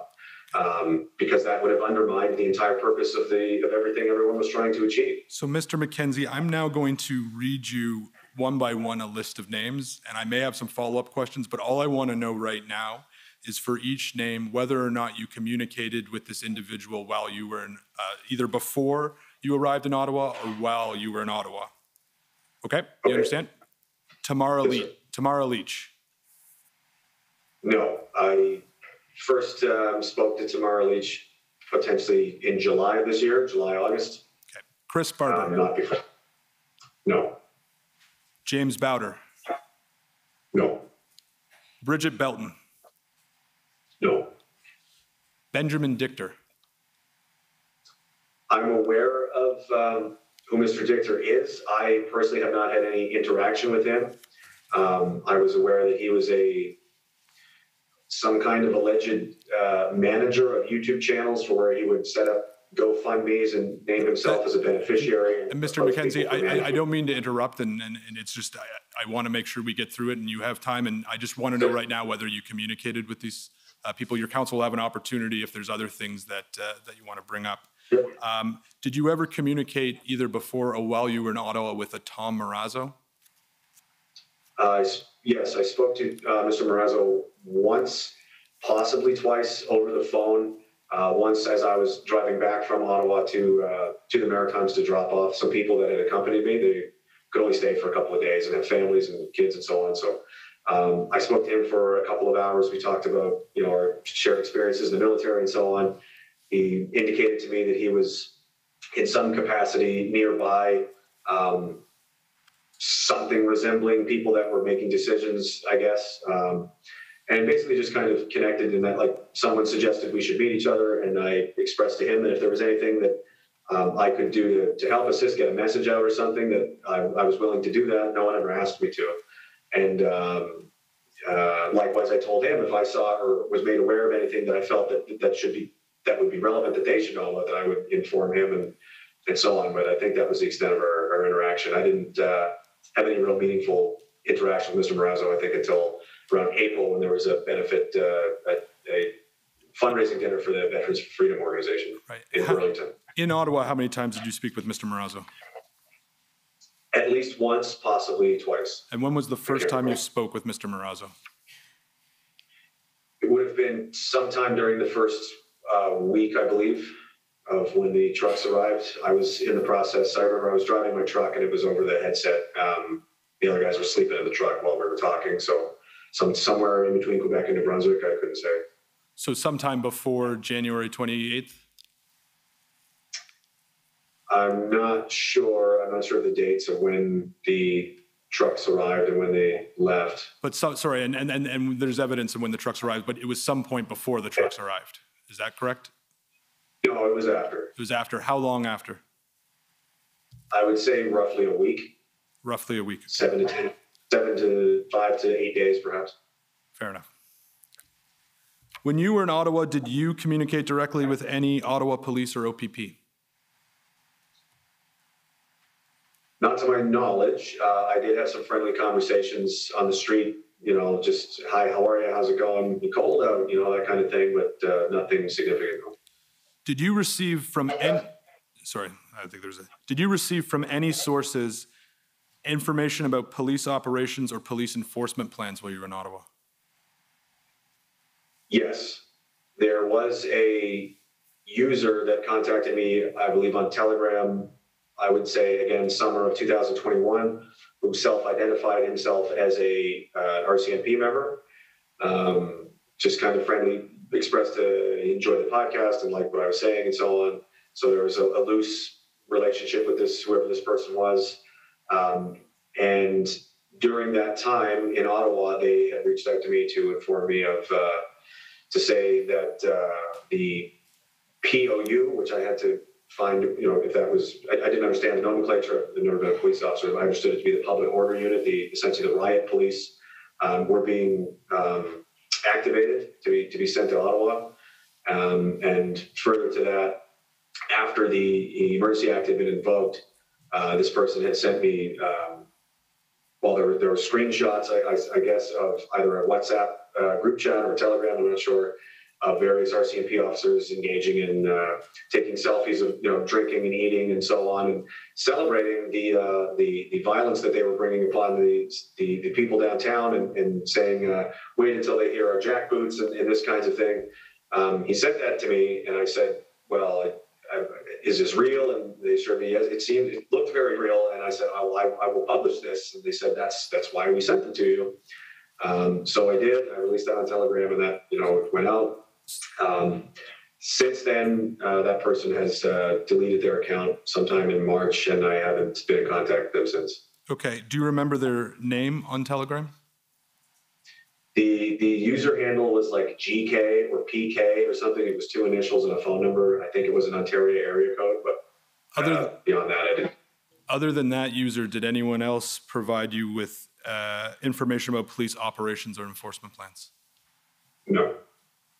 Um, because that would have undermined the entire purpose of the of everything everyone was trying to achieve. So, Mr. Mackenzie, I'm now going to read you one by one a list of names, and I may have some follow up questions, but all I want to know right now is for each name whether or not you communicated with this individual while you were in, uh, either before you arrived in Ottawa or while you were in Ottawa. Okay? You understand? Tamara Yes, Lich. Tamara Lich. No, I first um, spoke to Tamara Lich potentially in July of this year, July August, Okay. Chris um, Barber. not before. No, James Bauder. no, Brigitte Belton. no. Benjamin Dichter. I'm aware of um, who Mr. Dichter is. I personally have not had any interaction with him. Um, I was aware that he was a some kind of alleged uh, manager of YouTube channels for where he would set up GoFundMe's and name himself as a beneficiary. And Mr. McKenzie, I, I, don't mean to interrupt, and, and, and it's just, I, I want to make sure we get through it and you have time. And I just want to know right now whether you communicated with these uh, people. Your counsel will have an opportunity if there's other things that, uh, that you want to bring up. Um, did you ever communicate either before or while you were in Ottawa with a Tom Marazzo? Uh, yes, I spoke to uh, Mr. Marazzo once, possibly twice over the phone. Uh, once as I was driving back from Ottawa to uh, to the Maritimes to drop off some people that had accompanied me. They could only stay for a couple of days and have families and kids and so on. So um, I spoke to him for a couple of hours. We talked about you know our shared experiences in the military and so on. He indicated to me that he was in some capacity nearby. Um, something resembling people that were making decisions, I guess. Um, and basically just kind of connected in that, like, someone suggested we should meet each other, and I expressed to him that if there was anything that um, I could do to, to help assist, get a message out or something, that I, I was willing to do that. No one ever asked me to. And um, uh, likewise, I told him if I saw or was made aware of anything that I felt that that should be that would be relevant that they should know about, that I would inform him and and so on. But I think that was the extent of our, our interaction. I didn't uh, have any real meaningful interaction with Mr. Marazzo, I think, until around April when there was a benefit, uh, a, a fundraising dinner for the Veterans Freedom Organization Right. in How- Burlington. in Ottawa, how many times did you speak with Mr. Marazzo? At least once, possibly twice. And when was the first time you spoke with Mr. Marazzo? It would have been sometime during the first uh, week, I believe. of when the trucks arrived. I was in the process. I remember I was driving my truck and it was over the headset. Um, the other guys were sleeping in the truck while we were talking. So some somewhere in between Quebec and New Brunswick, I couldn't say. So sometime before January 28th? I'm not sure. I'm not sure of the dates of when the trucks arrived and when they left. But so, sorry, and, and, and, and there's evidence of when the trucks arrived, but it was some point before the trucks arrived. Is that correct? No, it was after. It was after. How long after? I would say roughly a week, Roughly a week. seven to ten, seven to five to eight days, perhaps. Fair enough. When you were in Ottawa, did you communicate directly with any Ottawa police or OPP? Not to my knowledge. Uh, I did have some friendly conversations on the street. You know, just hi, how are you? How's it going? You cold out? You know, that kind of thing, but uh, nothing significant. Did you receive from any, sorry, I think there's a, did you receive from any sources information about police operations or police enforcement plans while you were in Ottawa? Yes, there was a user that contacted me, I believe on Telegram, I would say again, summer of 2021, who self-identified himself as a uh, RCMP member. Um, just kind of friendly, expressed to enjoy the podcast and like what I was saying and so on. So there was a, a loose relationship with this, whoever this person was. Um, and during that time in Ottawa, they had reached out to me to inform me of, uh, to say that uh, the POU, which I had to find, you know, if that was, I, I didn't understand the nomenclature. of the a police officer. I understood it to be the public order unit, the essentially the riot police, um, were being um, activated to be to be sent to Ottawa. Um, and further to that, after the emergency act had been invoked, uh, this person had sent me. Um, well, there were there were screenshots, I, I, I guess, of either a WhatsApp uh, group chat or a Telegram. I'm not sure. Of various RCMP officers engaging in uh, taking selfies of you know drinking and eating and so on, and celebrating the uh, the the violence that they were bringing upon the the, the people downtown, and, and saying, uh, "Wait until they hear our jackboots" and, and this kinds of thing. Um, he sent that to me, and I said, "Well, I, I, is this real?" And they assured me, "Yes." It seemed it looked very real, and I said, "Oh, I, I will publish this." And they said, "That's that's why we sent them to you." Um, so I did. I released that on Telegram, and that you know went out. Um, since then, uh, that person has uh, deleted their account sometime in March, and I haven't been in contact with them since. Okay, do you remember their name on Telegram? The the user handle was like GK or PK or something. It was two initials and a phone number. I think it was an Ontario area code, but Other, uh, beyond that, I didn't. other than that user, did anyone else provide you with uh, information about police operations or enforcement plans? No.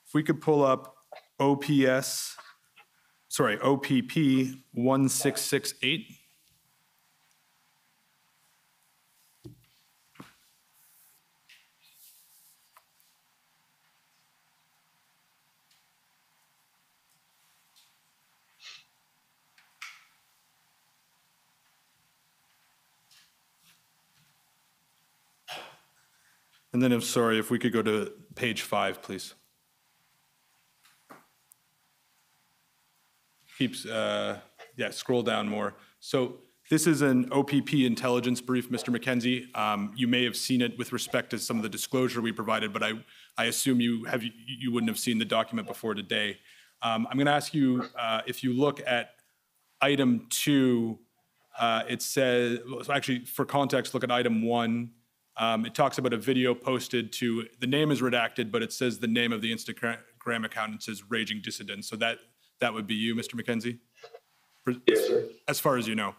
If we could pull up OPS, sorry, OPP 1668. And then if, sorry, if we could go to page five, please. keeps, uh, yeah, scroll down more. So this is an OPP intelligence brief, Mr. Mackenzie. Um, You may have seen it with respect to some of the disclosure we provided, but I, I assume you have, you wouldn't have seen the document before today. Um, I'm going to ask you, uh, if you look at item two, uh, it says, well, actually, for context, look at item one. Um, It talks about a video posted to, the name is redacted, but it says the name of the Instagram account, it says Raging Dissident. So that, that would be you, Mr. Mackenzie? Yes, sir. As far as you know.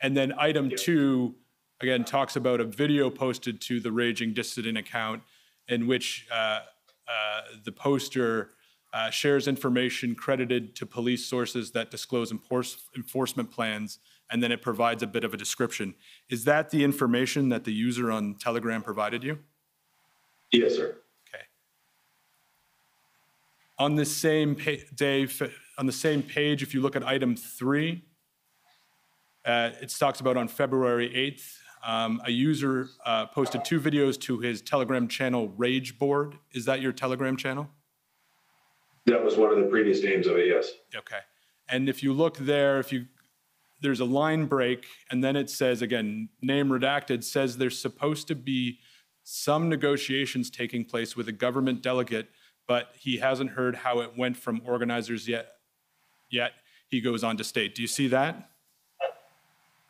And then item two, again, talks about a video posted to the Raging Dissident account in which uh, uh, the poster uh, shares information credited to police sources that disclose enforce- enforcement plans, and then it provides a bit of a description. Is that the information that the user on Telegram provided you? Yes, sir. Okay. On the same day, on the same page, if you look at item three, uh, it talks about on February 8th, um, a user uh, posted two videos to his Telegram channel Rage Board. Is that your Telegram channel? That was one of the previous names of it, yes. Okay. And if you look there, if you, there's a line break, and then it says, again, name redacted, says there's supposed to be some negotiations taking place with a government delegate, but he hasn't heard how it went from organizers yet. Yet, he goes on to state. Do you see that?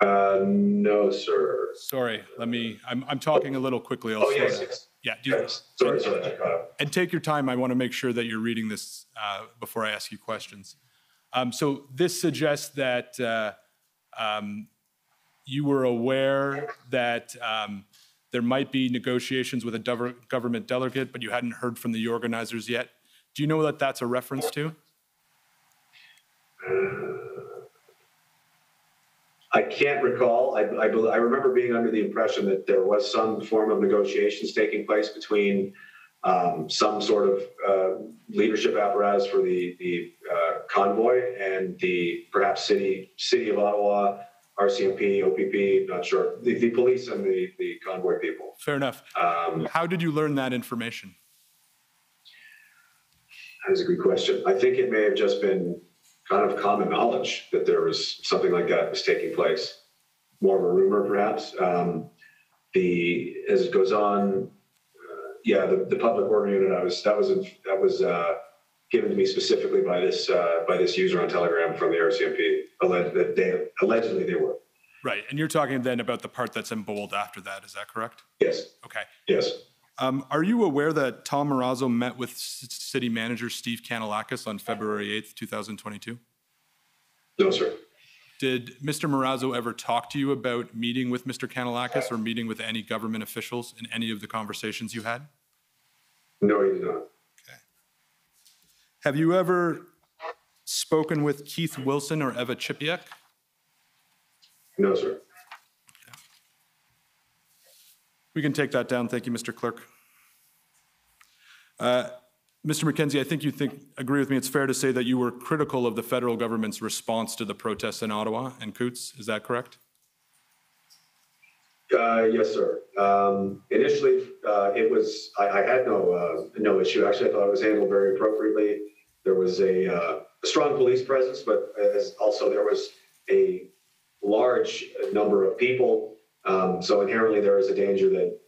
Uh, no, sir. Sorry, let me, I'm, I'm talking a little quickly. I'll Oh, yes, yes. Yeah, do you- Yes. Sorry, sorry, I caught up. and take your time. I want to make sure that you're reading this uh, before I ask you questions. Um, So this suggests that uh, um, you were aware that um, there might be negotiations with a government delegate, but you hadn't heard from the organizers yet. Do you know what that's a reference to? I can't recall. I, I, I remember being under the impression that there was some form of negotiations taking place between um, some sort of uh, leadership apparatus for the, the uh, convoy and the perhaps city city of Ottawa, RCMP, OPP, not sure, the, the police and the, the convoy people. Fair enough. Um, How did you learn that information? That is a good question. I think it may have just been kind of common knowledge that there was something like that was taking place. More of a rumor, perhaps. Um, the as it goes on, uh, yeah, the, the public order unit. I was that was that was uh, given to me specifically by this uh, by this user on Telegram from the RCMP. Alleged that they allegedly they were. Right, and you're talking then about the part that's in bold after that, is that correct? Yes. Okay. Yes. Um, Are you aware that Tom Marazzo met with C- City Manager Steve Kanellakos on February 8th, 2022? No, sir. Did Mr. Marazzo ever talk to you about meeting with Mr. Kanellakos or meeting with any government officials in any of the conversations you had? No, he did not. Have you ever spoken with Keith Wilson or Eva Chipiuk? No, sir. We can take that down. Thank you, Mr. Clerk. Uh, Mr. Mackenzie, I think you think, agree with me, it's fair to say that you were critical of the federal government's response to the protests in Ottawa and Coutts. Is that correct? Uh, yes, sir. Um, initially, uh, it was I, I had no uh, no issue. Actually, I thought it was handled very appropriately. There was a, uh, strong police presence, but also there was a large number of people. Um, so inherently, there is a danger that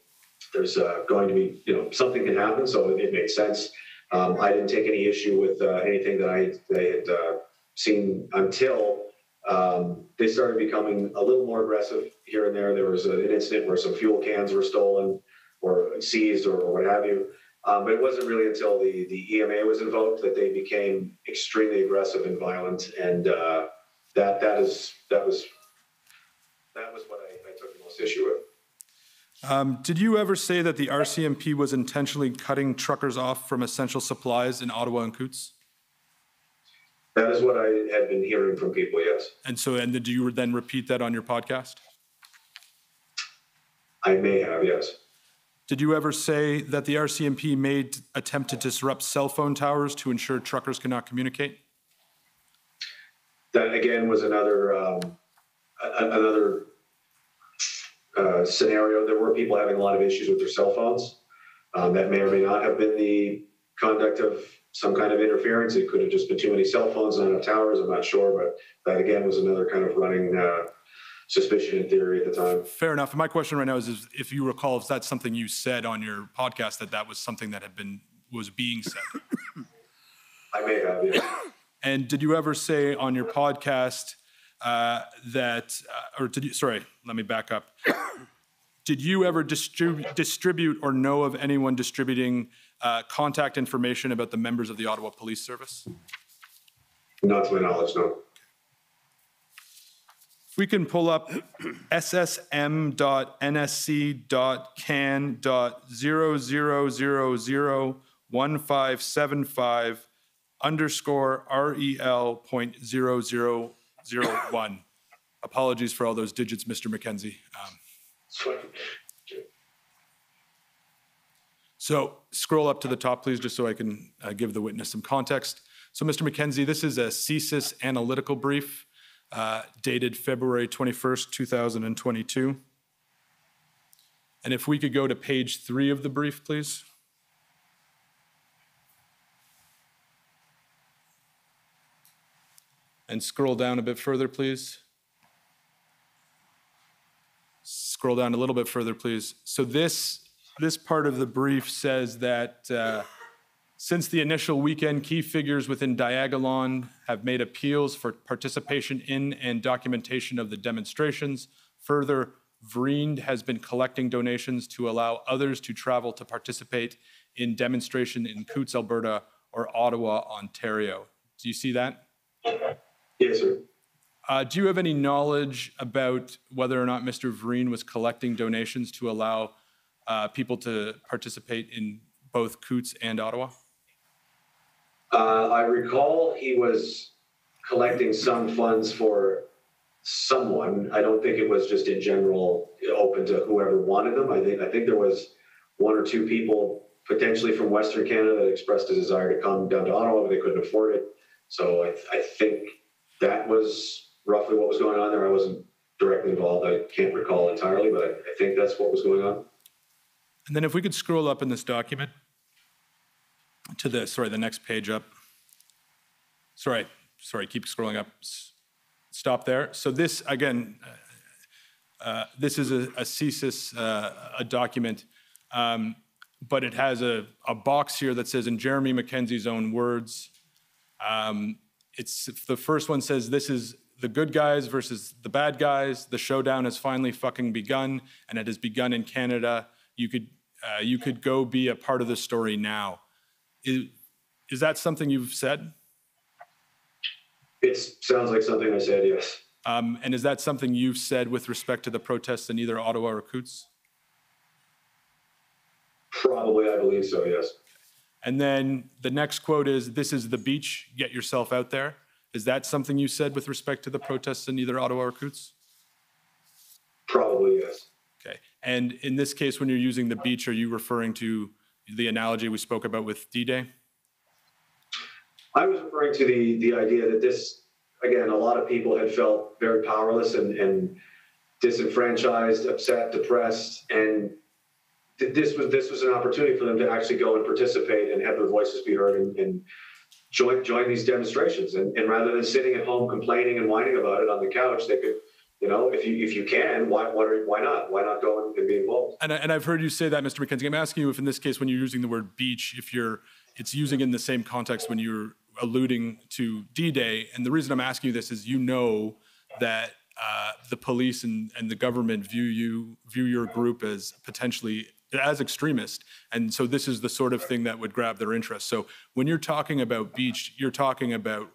there's uh, going to be you know something can happen. So it, it made sense. Um, I didn't take any issue with uh, anything that I they had uh, seen until um, they started becoming a little more aggressive here and there. There was an incident where some fuel cans were stolen or seized or, what have you. Um, but it wasn't really until the, the EMA was invoked that they became extremely aggressive and violent. And uh, that that is that was that was what I, I took the most issue with. Um, Did you ever say that the RCMP was intentionally cutting truckers off from essential supplies in Ottawa and Coutts? That is what I had been hearing from people. Yes, And so, and did you then repeat that on your podcast? I may have. Yes. Did you ever say that the RCMP made attempt to disrupt cell phone towers to ensure truckers cannot communicate? that again was another um, another uh, scenario. There were people having a lot of issues with their cell phones. Um, that may or may not have been the conduct of some kind of interference. It could have just been too many cell phones, not enough towers. I'm not sure, but that again was another kind of running uh, suspicion and theory at the time. Fair enough. And My question right now is, is if you recall, if that's something you said on your podcast, that that was something that had been, was being said. I may have, yeah. And did you ever say on your podcast uh, that, uh, or did you, sorry, let me back up. Did you ever distribute, distribute or know of anyone distributing uh, contact information about the members of the Ottawa Police Service? not to my knowledge, no. We can pull up ssm.nsc.can.00001575 underscore rel point zero zero zero one. Apologies for all those digits, Mr. Mackenzie. Um, So scroll up to the top, please, just so I can uh, give the witness some context. So, Mr. Mackenzie, this is a CSIS analytical brief uh, dated February 21st, 2022. And if we could go to page three of the brief, please. And scroll down a bit further, please. Scroll down a little bit further, please. So this, this part of the brief says that uh, since the initial weekend, key figures within Diagolon have made appeals for participation in and documentation of the demonstrations. Further, Vriend has been collecting donations to allow others to travel to participate in demonstration in Coutts, Alberta, or Ottawa, Ontario. Do you see that? Yes, sir. Uh, do you have any knowledge about whether or not Mr. Vriend was collecting donations to allow uh, people to participate in both Coutts and Ottawa? Uh, I recall he was collecting some funds for someone. I don't think it was just in general open to whoever wanted them. I think I think there was one or two people potentially from Western Canada that expressed a desire to come down to Ottawa, but they couldn't afford it. So I, I think that was roughly what was going on there. I wasn't directly involved. I can't recall entirely, but I, I think that's what was going on. And then if we could scroll up in this document to the, sorry, the next page up. Sorry, sorry, keep scrolling up. Stop there. So this, again, uh, uh, this is a a CSIS, uh, a document, um, but it has a, a box here that says, in Jeremy Mackenzie's own words, um, it's, the first one says, this is the good guys versus the bad guys. The showdown has finally fucking begun, and it has begun in Canada. You could, uh, you could go be a part of the story now. Is, is that something you've said? It sounds like something I said, yes. Um, and is that something you've said with respect to the protests in either Ottawa or Coutts? Probably, I believe so, yes. And then the next quote is, "This is the beach. Get yourself out there." Is that something you said with respect to the protests in either Ottawa or Coutts? Probably, yes. And in this case, when you're using the beach, are you referring to the analogy we spoke about with D-Day? I was referring to the the idea that this again, a lot of people had felt very powerless and, and disenfranchised, upset, depressed, and th- this was this was an opportunity for them to actually go and participate and have their voices be heard and, and join join these demonstrations. And, and rather than sitting at home complaining and whining about it on the couch, they could, you know, if you if you can, why are, why not? Why not go and, and be involved? And, I, and I've heard you say that, Mr. Mackenzie. I'm asking you if in this case, when you're using the word beach, if you're, it's using in the same context when you're alluding to D-Day. And the reason I'm asking you this is you know that uh, the police and, and the government view you, view your group as potentially as extremist. And so this is the sort of thing that would grab their interest. So when you're talking about beach, you're talking about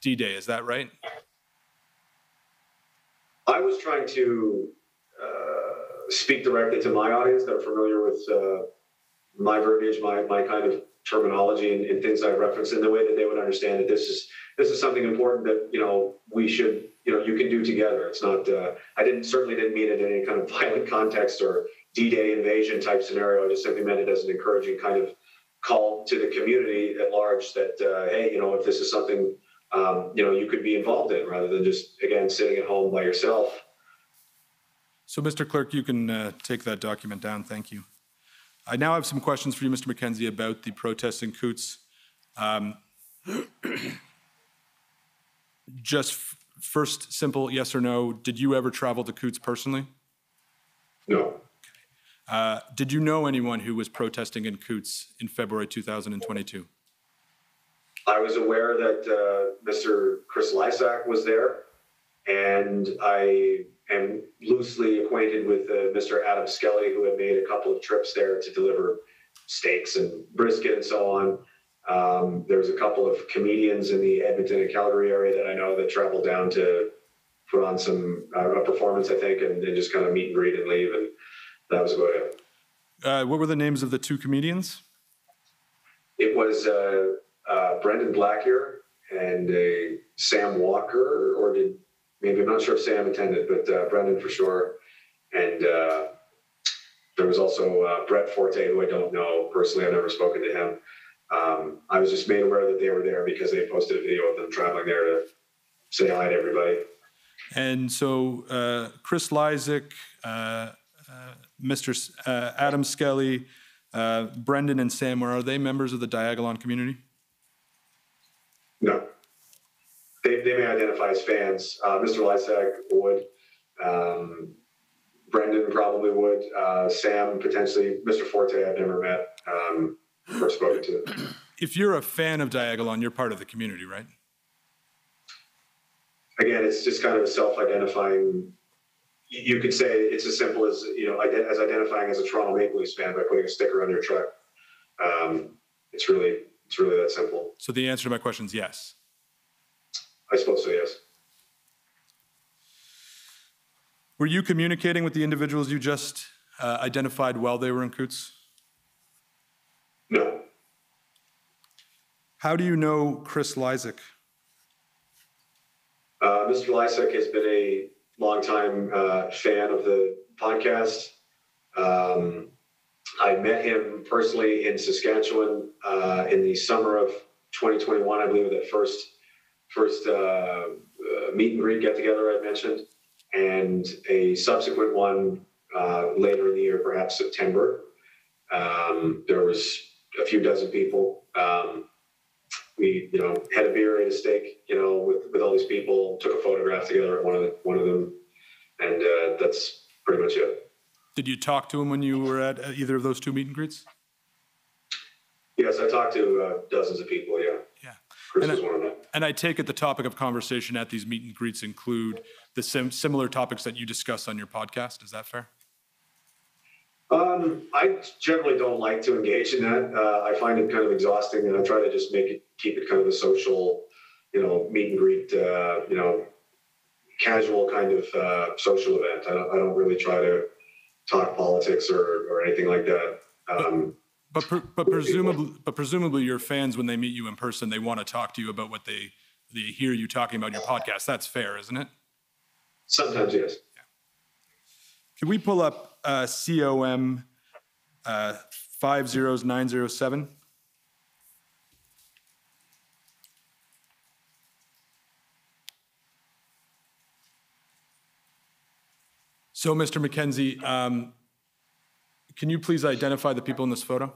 D-Day, is that right? I was trying to uh, speak directly to my audience that are familiar with uh, my verbiage, my, my kind of terminology and, and things I reference in the way that they would understand that this is this is something important that you know we should you know you can do together. It's not uh, I didn't certainly didn't mean it in any kind of violent context or D-Day invasion type scenario. I just simply meant it as an encouraging kind of call to the community at large that uh, hey you know if this is something um, you know you could be involved in rather than just again sitting at home by yourself. So, Mr. Clerk, you can uh, take that document down. Thank you. I now have some questions for you, Mr. Mackenzie, about the protests in Coutts. Um, just first, simple yes or no. Did you ever travel to Coutts personally? No. Uh, did you know anyone who was protesting in Coutts in February 2022? I was aware that uh, Mr. Chris Lysak was there, and I am loosely acquainted with uh, Mr. Adam Skelly, who had made a couple of trips there to deliver steaks and brisket and so on. Um, there's a couple of comedians in the Edmonton and Calgary area that I know that traveled down to put on some uh, a performance, I think, and then just kind of meet and greet and leave, and that was about it. Uh, what were the names of the two comedians? It was uh, uh, Brendan Blackier and a Sam Walker, or did maybe I'm not sure if Sam attended, but uh, Brendan for sure. And uh, there was also uh, Brett Forte, who I don't know personally. I've never spoken to him. Um, I was just made aware that they were there because they posted a video of them traveling there to say hi to everybody. And so uh, Chris Lysak, uh, uh, Mr. Uh, Adam Skelly, Brendan and Sam, are they members of the Diagolon community? No, they, they may identify as fans. Uh, Mr. Lysak would. Um, Brendan probably would. Uh, Sam potentially. Mr. Forte I've never met um, or spoken to. If you're a fan of Diagolon, you're part of the community, right? Again, it's just kind of a self-identifying. You could say it's as simple as you know, as identifying as a Toronto Maple Leafs fan by putting a sticker on your truck. Um, it's really, it's really that simple. So the answer to my question is yes. I suppose so. Yes. Were you communicating with the individuals you just uh, identified while they were in Coutts? No. How do you know Chris Lysak? Uh, Mr. Lysak has been a longtime uh, fan of the podcast. Um, I met him personally in Saskatchewan uh, in the summer of 2021, I believe, that first first uh, uh, meet and greet get together I mentioned, and a subsequent one uh, later in the year, perhaps September. Um, there was a few dozen people. Um, we, you know, had a beer, and a steak, you know, with, with all these people, took a photograph together at one of the, one of them, and uh, that's pretty much it. Did you talk to him when you were at uh, either of those two meet and greets? Yes, I talked to uh, dozens of people. Yeah, Yeah. Chris And I- one of them. And I take it the topic of conversation at these meet and greets include the sim- similar topics that you discuss on your podcast. Is that fair? Um, I generally don't like to engage in that. Uh, I find it kind of exhausting, and I try to just make it keep it kind of a social, you know, meet and greet, uh, you know, casual kind of uh, social event. I don't, I don't really try to talk politics or, or anything like that. Um, But, pre- but presumably, but presumably your fans, when they meet you in person, they want to talk to you about what they, they hear you talking about your podcast. That's fair, isn't it? sometimes, yes. Can we pull up uh, COM uh, 50907? So, Mr. Mackenzie, um, can you please identify the people in this photo?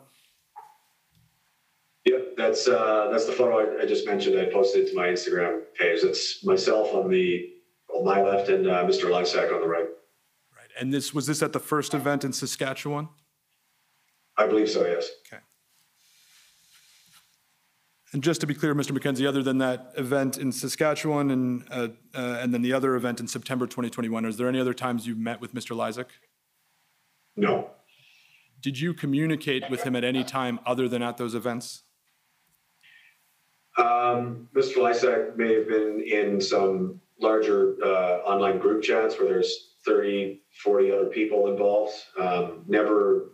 Yep, that's uh, that's the photo I, I just mentioned. I posted it to my Instagram page. That's myself on the on my left and uh, Mr. Lysak on the right. Right. And this was this at the first event in Saskatchewan? I believe so. Yes. Okay. And just to be clear, Mr. Mackenzie, other than that event in Saskatchewan and, uh, uh, and then the other event in September 2021, is there any other times you've met with Mr. Lysak? No. Did you communicate with him at any time other than at those events? Um, Mr. Lysak may have been in some larger uh, online group chats where there's 30, 40 other people involved. Um, never,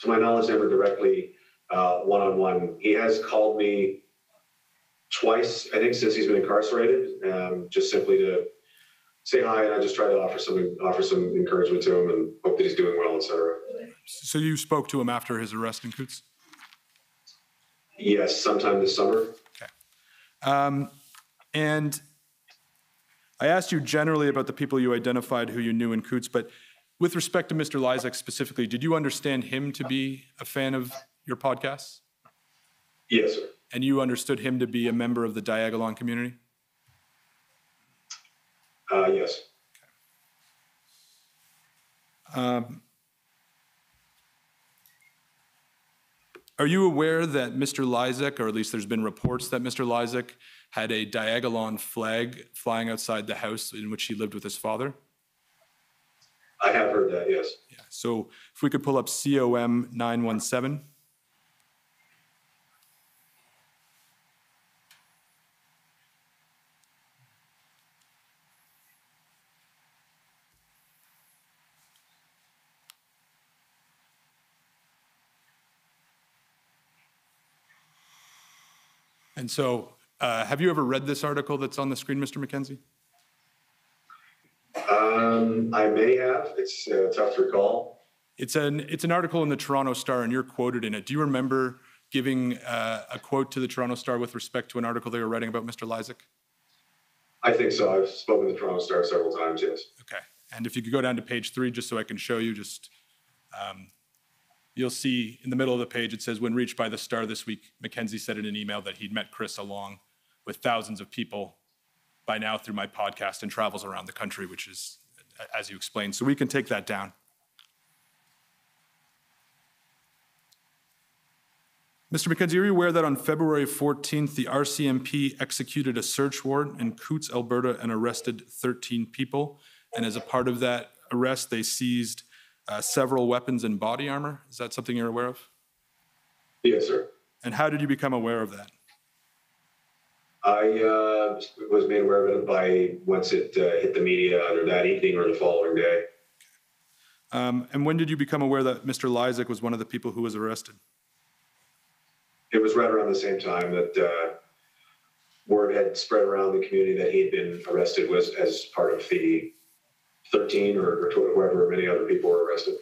to my knowledge, never directly one on one. He has called me twice, I think, since he's been incarcerated, um, just simply to say hi, and I just try to offer some offer some encouragement to him and hope that he's doing well, etc. So you spoke to him after his arrest in Coutts? Yes, sometime this summer. Um, and I asked you generally about the people you identified who you knew in Coutts, but with respect to Mr. Lysak specifically, did you understand him to be a fan of your podcasts? Yes, sir. And you understood him to be a member of the Diagolon community? Uh, yes. Um, Are you aware that Mr. Lysak, or at least there's been reports that Mr. Lysak had a Diagolon flag flying outside the house in which he lived with his father? I have heard that. Yes. Yeah. So if we could pull up COM 917. And so, uh, have you ever read this article that's on the screen, Mr. Mackenzie? Um, I may have. It's uh, tough to recall. It's an it's an article in the Toronto Star, and you're quoted in it. Do you remember giving uh, a quote to the Toronto Star with respect to an article they were writing about Mr. Lysak? I think so. I've spoken to the Toronto Star several times. Yes. Okay. And if you could go down to page three, just so I can show you, just um, you'll see in the middle of the page it says, "When reached by the Star this week, Mackenzie said in an email that he'd met Chris along with thousands of people by now through my podcast and travels around the country, which is, as you explained. So we can take that down. Mr. Mackenzie, are you aware that on February 14th, the RCMP executed a search warrant in Coutts, Alberta, and arrested 13 people? And as a part of that arrest, they seized uh, several weapons and body armor? Is that something you're aware of? Yes, sir. And how did you become aware of that? I uh, was made aware of it by once it uh, hit the media either that evening or the following day. Um, And when did you become aware that Mr. Lysak was one of the people who was arrested? It was right around the same time that uh, word had spread around the community that he had been arrested was as part of the 13 or, or whoever many other people were arrested.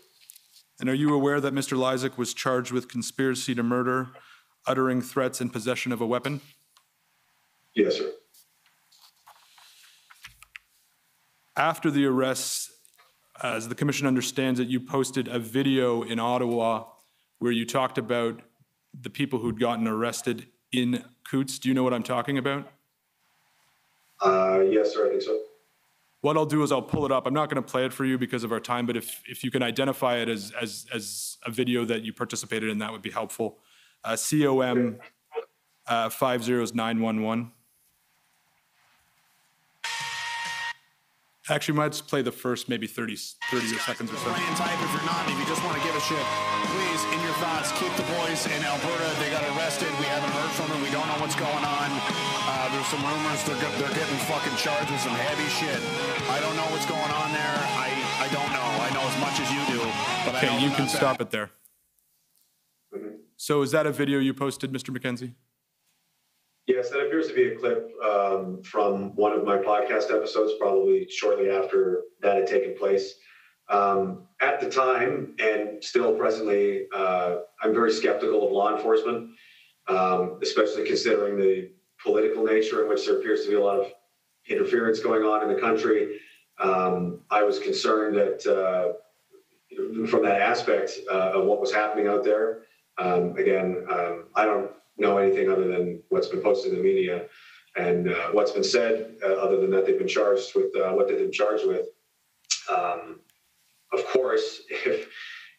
And are you aware that Mr. Lysak was charged with conspiracy to murder, uttering threats, and possession of a weapon? Yes, sir. After the arrests, as the commission understands it, you posted a video in Ottawa where you talked about the people who'd gotten arrested in Coutts. Do you know what I'm talking about? Uh, yes, sir. I think so. What I'll do is I'll pull it up. I'm not going to play it for you because of our time, but if, if you can identify it as, as, as a video that you participated in, that would be helpful. Uh, COM uh, 50911. Actually, might just play the first maybe 30, 30 seconds or so. And type if you're not, if you just want to give a shit. Please, in your thoughts, keep the boys in Alberta. They got arrested. We haven't heard from them. We don't know what's going on. Uh, there's some rumors they're, they're getting fucking charged with some heavy shit. I don't know what's going on there. I, I don't know. I know as much as you do, but I Okay, know you can not stop it there. So is that a video you posted, Mr. Mackenzie? Yes, that appears to be a clip um, from one of my podcast episodes, probably shortly after that had taken place. Um, at the time, and still presently, uh, I'm very skeptical of law enforcement, um, especially considering the political nature in which there appears to be a lot of interference going on in the country. Um, I was concerned that uh, from that aspect uh, of what was happening out there. Um, again, um, I don't know anything other than what's been posted in the media and uh, what's been said, uh, other than that they've been charged with uh, what they've been charged with. Um, of course, if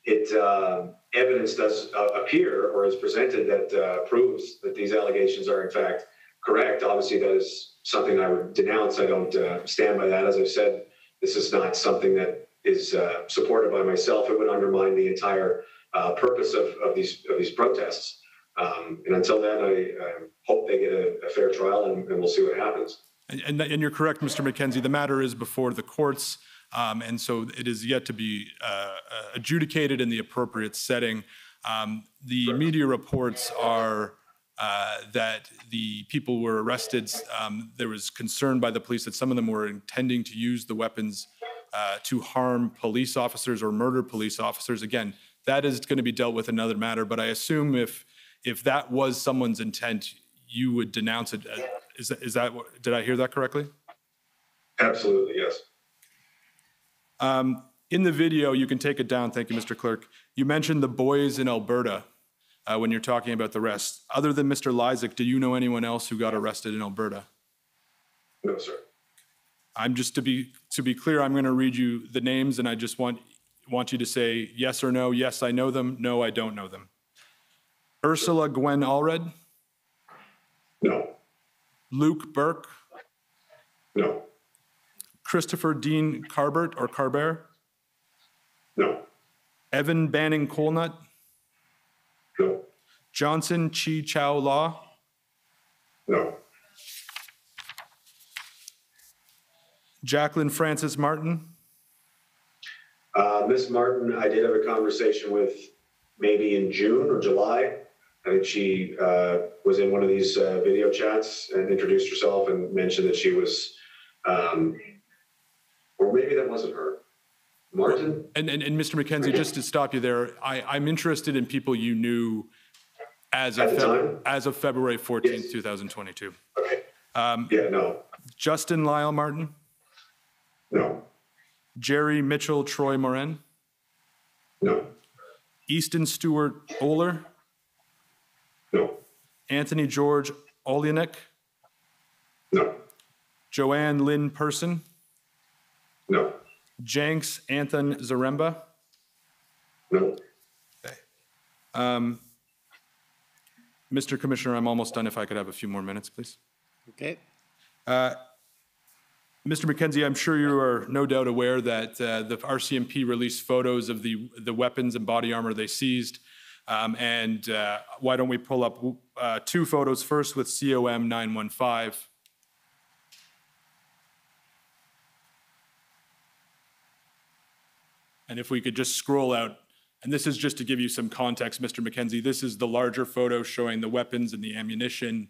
it uh, evidence does appear or is presented that proves that these allegations are in fact correct, obviously that is something I would denounce. I don't uh, stand by that. As I've said, this is not something that is uh, supported by myself. It would undermine the entire uh, purpose of, of these of these protests. Um, and until then, I, I hope they get a, a fair trial, and, and we'll see what happens. And, and, and you're correct, Mr. Mackenzie, the matter is before the courts, um, and so it is yet to be uh, uh, adjudicated in the appropriate setting. Um, the media reports are uh, that the people were arrested. Um, there was concern by the police that some of them were intending to use the weapons uh, to harm police officers or murder police officers. Again, that is going to be dealt with another matter, but I assume if if that was someone's intent, you would denounce it. Uh, Is that, is that, what- did I hear that correctly? Absolutely, yes. Um, In the video, you can take it down, thank you, Mr. Clerk. You mentioned the boys in Alberta uh, when you're talking about the rest. Other than Mr. Lysak, do you know anyone else who got arrested in Alberta? No, sir. I'm just, to be, to be clear, I'm going to read you the names, and I just want, want you to say yes or no. Yes, I know them. No, I don't know them. Ursula Gwen Allred, No, Luke Burke, no, Christopher Dean Carbert or Carbert, no, Evan Banning Colenutt, no, Johnson Chi Chow Law, no, Jacqueline Francis Martin, Uh, Miss Martin, I did have a conversation with maybe in June or July. I think she uh, was in one of these uh, video chats and introduced herself and mentioned that she was, um, or maybe that wasn't her. Martin? And, and, and Mr. Mackenzie, just to stop you there, I, I'm interested in people you knew as of, At the Feb- time? as of February 14th, Yes. 2022. Okay. Um, yeah, no, Justin Lyle Martin, no, Jerry Mitchell Troy Morin, no, Easton Stewart Oler, no, Anthony George Olienick, no, Joanne Lynn Person, No. Jenks Anthon Zaremba, No. Okay. Mr. Commissioner, I'm almost done. If I could have a few more minutes, please. Okay, Mr. Mackenzie, I'm sure you are no doubt aware that uh, the RCMP released photos of the, the weapons and body armor they seized. Um, And uh, why don't we pull up uh, two photos first with COM 915? And if we could just scroll out, and this is just to give you some context, Mr. Mackenzie, this is the larger photo showing the weapons and the ammunition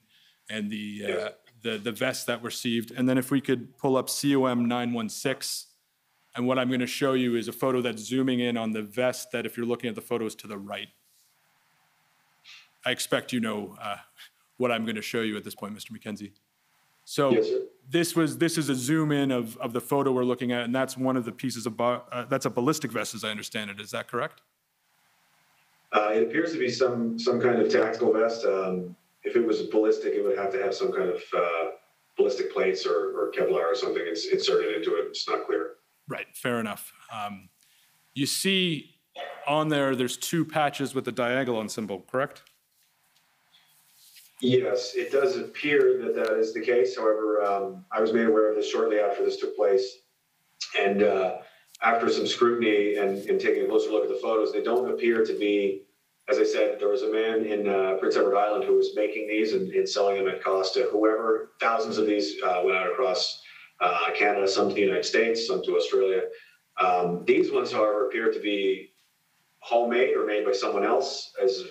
and the, uh, the, the that were received. And then if we could pull up COM 916, and what I'm going to show you is a photo that's zooming in on the vest that if you're looking at the photos to the right. I expect you know uh, what I'm going to show you at this point, Mr. Mackenzie. So Yes, this was, this is a zoom in of, of the photo we're looking at, and that's one of the pieces of, uh, that's a ballistic vest, as I understand it. Is that correct? Uh, it appears to be some, some kind of tactical vest. Um, if it was ballistic, it would have to have some kind of, uh, ballistic plates or, or Kevlar or something inserted into it. It's not clear. Right, fair enough. Um, You see on there, there's two patches with the diagonal symbol, correct? Yes, it does appear that that is the case. However, um, I was made aware of this shortly after this took place. And uh, after some scrutiny and, and taking a closer look at the photos, they don't appear to be, as I said, there was a man in uh, Prince Edward Island who was making these and, and selling them at cost to whoever. Thousands of these uh, went out across uh, Canada, some to the United States, some to Australia. Um, these ones, however, appear to be homemade or made by someone else. As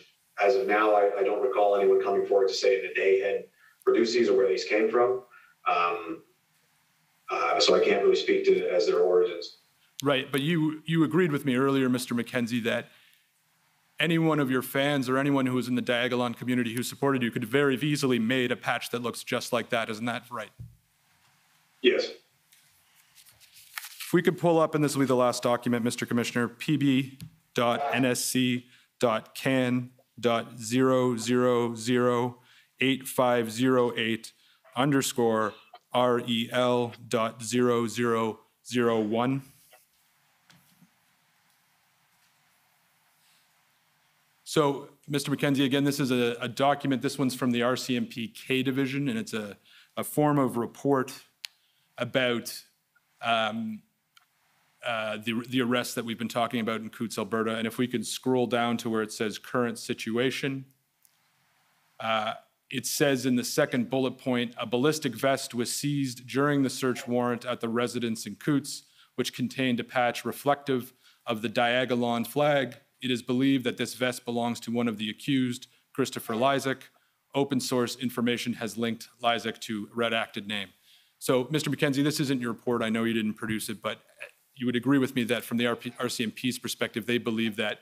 as of now, I, I don't recall anyone coming forward to say that they had produced these or where these came from. Um, uh, so I can't really speak to it as their origins. Right, but you, you agreed with me earlier, Mr. Mackenzie, that any one of your fans or anyone who was in the Diagolon community who supported you could very easily made a patch that looks just like that. Isn't that right? Yes. If we could pull up, and this will be the last document, Mr. Commissioner, pb.nsc.can.0008508 underscore rel dot zero zero zero one. So, Mr. Mackenzie, again, this is a, a document, this one's from the RCMP K Division, and it's a, a form of report about um, uh, the, the arrest that we've been talking about in Coutts, Alberta. And if we could scroll down to where it says current situation, uh, it says in the second bullet point, a ballistic vest was seized during the search warrant at the residence in Coutts, which contained a patch reflective of the Diagolon flag. It is believed that this vest belongs to one of the accused, Christopher Lysak. Open source information has linked Lysak to redacted name. So, Mr. Mackenzie, this isn't your report. I know you didn't produce it, but you would agree with me that from the RP RCMP's perspective, they believe that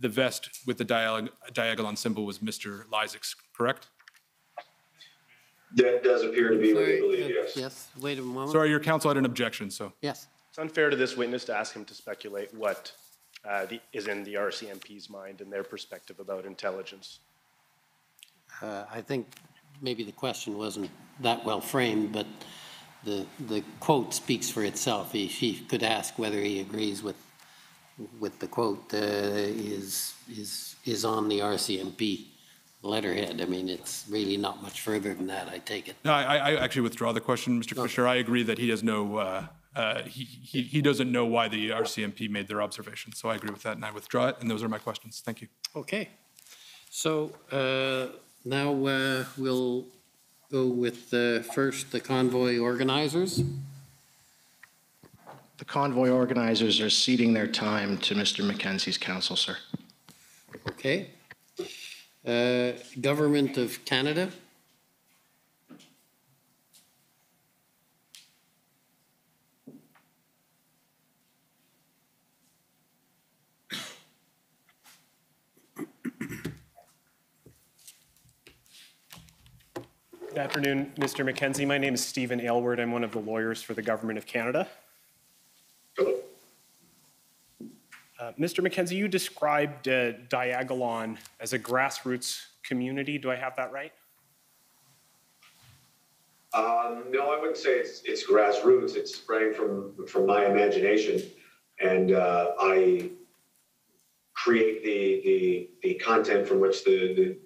the vest with the diag- diagonal symbol was Mr. Lysak's, correct? That does appear to be what they Sorry, believe, uh, yes. yes, wait a moment. Sorry, your counsel had an objection, so. Yes, It's unfair to this witness to ask him to speculate what uh, the- is in the RCMP's mind and their perspective about intelligence. uh, I think maybe the question wasn't that well framed, but the, the quote speaks for itself. He, he could ask whether he agrees with, with the quote, uh, is, is, is on the RCMP letterhead. I mean, it's really not much further than that, I take it. No, I, I actually withdraw the question, Mr. Commissioner. I agree that he has no, uh, uh, he, he, he doesn't know why the RCMP made their observation. So I agree with that and I withdraw it. And those are my questions. Thank you. Okay, so uh, now uh, we'll go with the first the convoy organizers. The convoy organizers are ceding their time to Mr. Mackenzie's counsel, sir. Okay. Uh, Government of Canada. Good afternoon, Mr. Mackenzie. My name is Stephen Aylward. I'm one of the lawyers for the Government of Canada. Hello? Uh, Mr. Mackenzie, you described uh, Diagolon as a grassroots community. Do I have that right? Um, no, I wouldn't say it's, it's grassroots. It's sprang from, from my imagination. And, uh, I create the, the, the content from which the,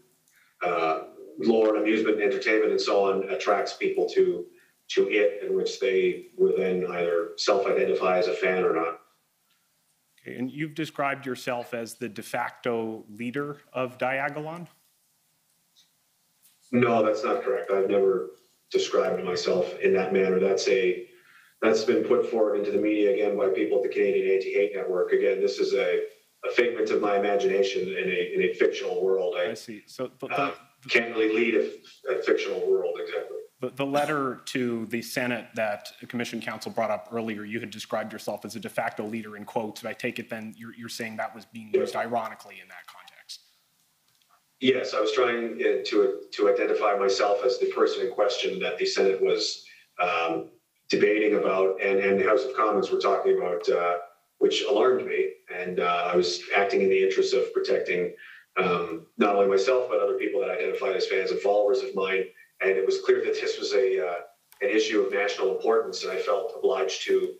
the, uh, lore and amusement and entertainment and so on attracts people to, to it in which they will then either self-identify as a fan or not. Okay, and you've described yourself as the de facto leader of Diagolon? No, that's not correct. I've never described myself in that manner. That's a that's been put forward into the media again by people at the Canadian Anti-Hate Network. Again, this is a, a figment of my imagination in a in a fictional world. I, I see. So the, uh, can't really lead a, a fictional world exactly. the, the letter to the Senate that Commission Counsel brought up earlier, you had described yourself as a de facto leader in quotes. I take it then you're, you're saying that was being used ironically in that context. Yes, I was trying uh, to to identify myself as the person in question that the Senate was um, debating about, and and the House of Commons were talking about, uh, which alarmed me. And uh, I was acting in the interest of protecting um, not only myself but other people that identified as fans and followers of mine. And it was clear that this was a uh, an issue of national importance, and I felt obliged to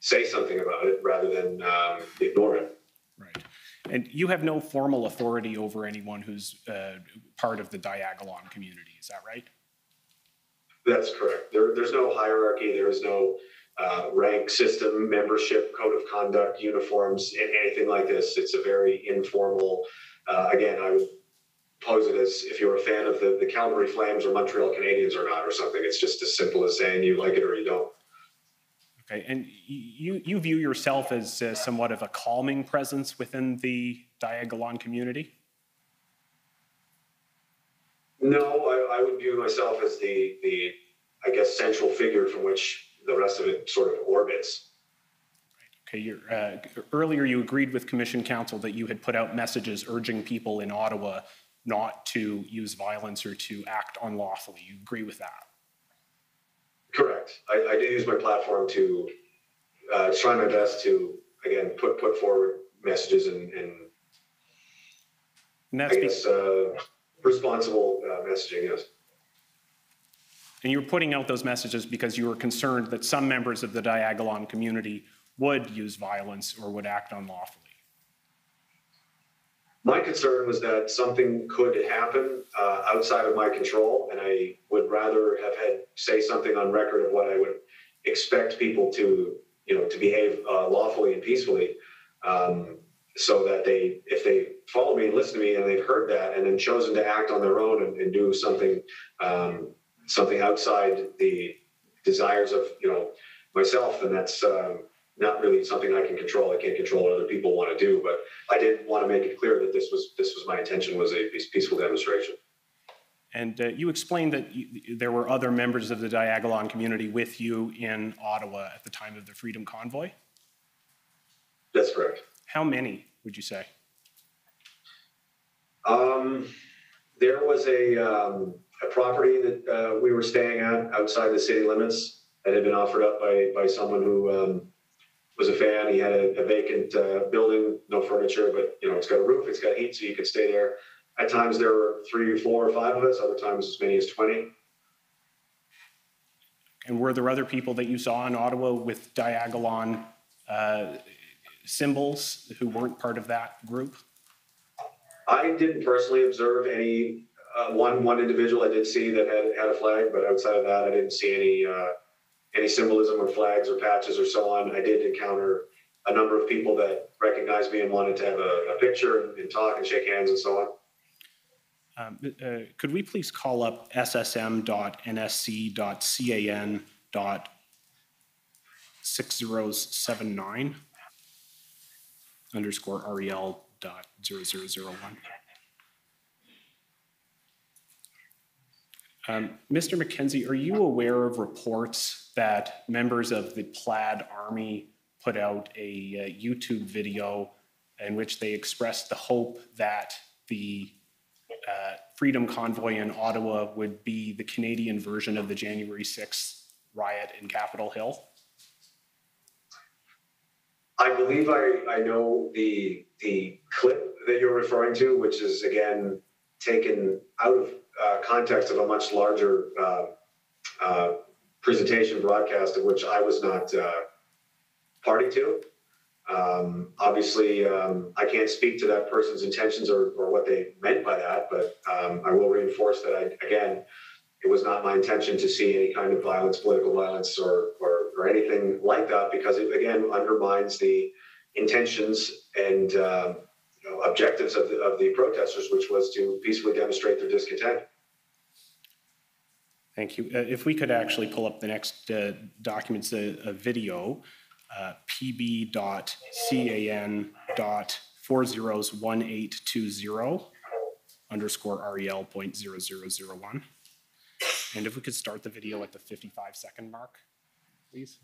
say something about it rather than um, ignore it. Right. And you have no formal authority over anyone who's uh, part of the Diagolon community, is that right? That's correct. There, there's no hierarchy. There is no uh, rank system, membership, code of conduct, uniforms, anything like this. It's a very informal. Uh, again, I would pose it as if you're a fan of the, the Calgary Flames or Montreal Canadiens or not, or something. It's just as simple as saying you like it or you don't. Okay, and you, you view yourself as uh, somewhat of a calming presence within the Diagolon community? No, I, I would view myself as the the I guess central figure from which the rest of it sort of orbits. Okay, you're, uh, earlier you agreed with Commission Counsel that you had put out messages urging people in Ottawa not to use violence or to act unlawfully. You agree with that? Correct. I, I do use my platform to uh, try my best to again put put forward messages and, and And I guess uh, responsible uh, messaging. Yes. and you were putting out those messages because you were concerned that some members of the Diagolon community would use violence or would act unlawfully. My concern was that something could happen uh, outside of my control, and I would rather have had say something on record of what I would expect people to, you know, to behave uh, lawfully and peacefully, um, so that they, if they follow me and listen to me, and they've heard that, and then chosen to act on their own and, and do something, um, something outside the desires of, you know, myself, then that's. Um, not really something I can control. I can't control what other people want to do, but I did want to make it clear that this was this was my intention was a peaceful demonstration. And uh, you explained that you, there were other members of the Diagolon community with you in Ottawa at the time of the Freedom Convoy. That's correct. How many would you say? Um, there was a a, a property that uh, we were staying at outside the city limits that had been offered up by by someone who um, was a fan. He had a, a vacant uh, building, no furniture, but you know it's got a roof, it's got heat, so you could stay there. At times there were three, four, or five of us. Other times as many as twenty. And were there other people that you saw in Ottawa with Diagolon uh, symbols who weren't part of that group? I didn't personally observe any uh, one one individual I did see that had had a flag, but outside of that, I didn't see any uh, any symbolism or flags or patches or so on. I did encounter a number of people that recognized me and wanted to have a, a picture and, talk and shake hands and so on. Um, uh, could we please call up ssm.nsc.can.6079 underscore rel dot zero zero zero one? Um, Mr. Mackenzie, are you aware of reports that members of the Plaid Army put out a uh, YouTube video in which they expressed the hope that the uh, Freedom Convoy in Ottawa would be the Canadian version of the January 6th riot in Capitol Hill? I believe I, I know the the clip that you're referring to, which is again taken out of uh, context of a much larger uh, uh, presentation broadcast of which I was not uh, party to. Um, obviously, um, I can't speak to that person's intentions or, or what they meant by that, but um, I will reinforce that I, again, it was not my intention to see any kind of violence, political violence, or, or, or anything like that, because it again undermines the intentions and uh, know, objectives of the, of the protesters, which was to peacefully demonstrate their discontent. Thank you. Uh, If we could actually pull up the next uh, documents, a a video, uh, pb dot can dot four zeros one eight two zero underscore rel point zero zero zero one. And if we could start the video at the 55 second mark, please.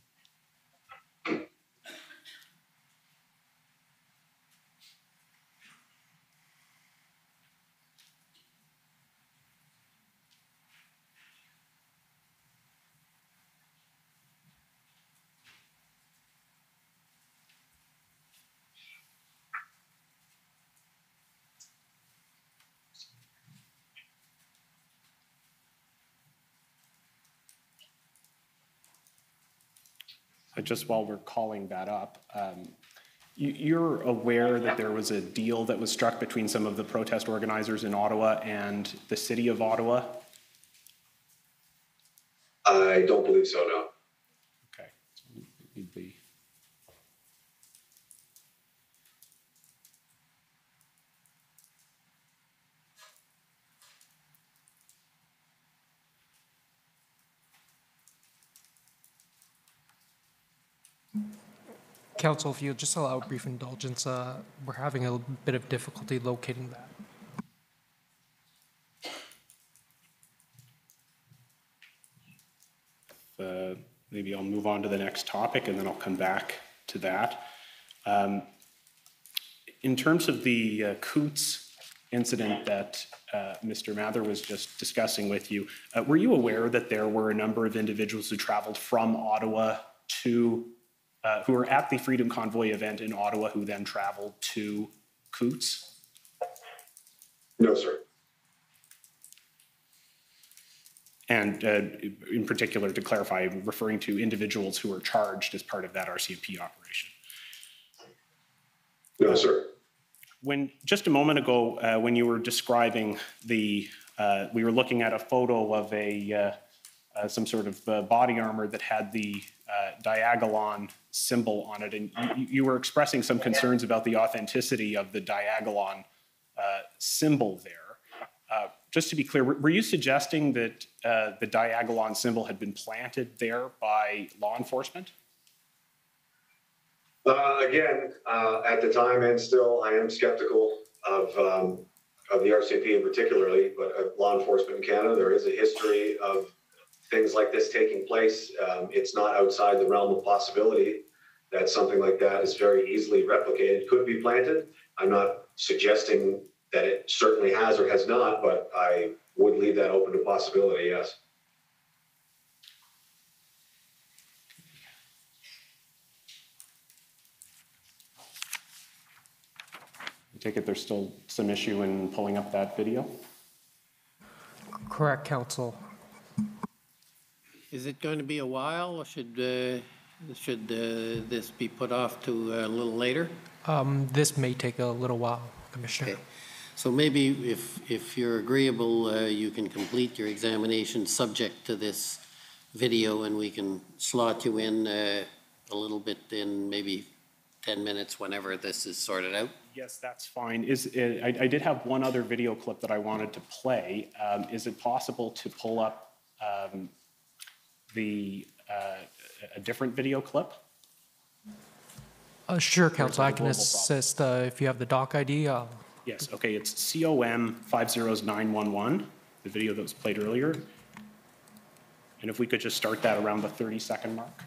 Just while we're calling that up, um, you- you're aware that there was a deal that was struck between some of the protest organizers in Ottawa and the city of Ottawa? I don't believe so, no. Okay. so we need the- Counsel, if you'll just allow a brief indulgence, uh, we're having a bit of difficulty locating that. uh, maybe I'll move on to the next topic and then I'll come back to that. Um, In terms of the uh, Coutts incident that uh, Mr. Mather was just discussing with you, uh, were you aware that there were a number of individuals who traveled from Ottawa to, uh, who were at the Freedom Convoy event in Ottawa who then traveled to Coutts? No, sir. And uh, in particular, to clarify, I'm referring to individuals who were charged as part of that RCMP operation. No, sir. When, just a moment ago, uh, when you were describing the, uh, we were looking at a photo of a, uh, some sort of uh, body armor that had the uh, Diagolon symbol on it, and you, you were expressing some concerns about the authenticity of the Diagolon uh, symbol there. Uh, Just to be clear, were you suggesting that the Diagolon symbol had been planted there by law enforcement? Again, at the time and still, I am skeptical of, um, of the RCMP in particularly, but law enforcement in Canada, there is a history of things like this taking place. Um, it's not outside the realm of possibility that something like that is very easily replicated, could be planted. I'm not suggesting that it certainly has or has not, but I would leave that open to possibility, yes. I take it there's still some issue in pulling up that video? Correct, Counsel. Is it going to be a while, or should, uh, should uh, this be put off to a little later? Um, This may take a little while, Commissioner. Okay. So maybe if, if you're agreeable, uh, you can complete your examination subject to this video, and we can slot you in uh, a little bit in maybe 10 minutes whenever this is sorted out. Yes, that's fine. Is, uh, I, I did have one other video clip that I wanted to play. Um, Is it possible to pull up um, the, uh, a different video clip? Uh, Sure, Counsel, I can global problem. assist uh, if you have the doc ID. uh, Yes, okay, it's COM 50911, the video that was played earlier. And if we could just start that around the 30-second mark?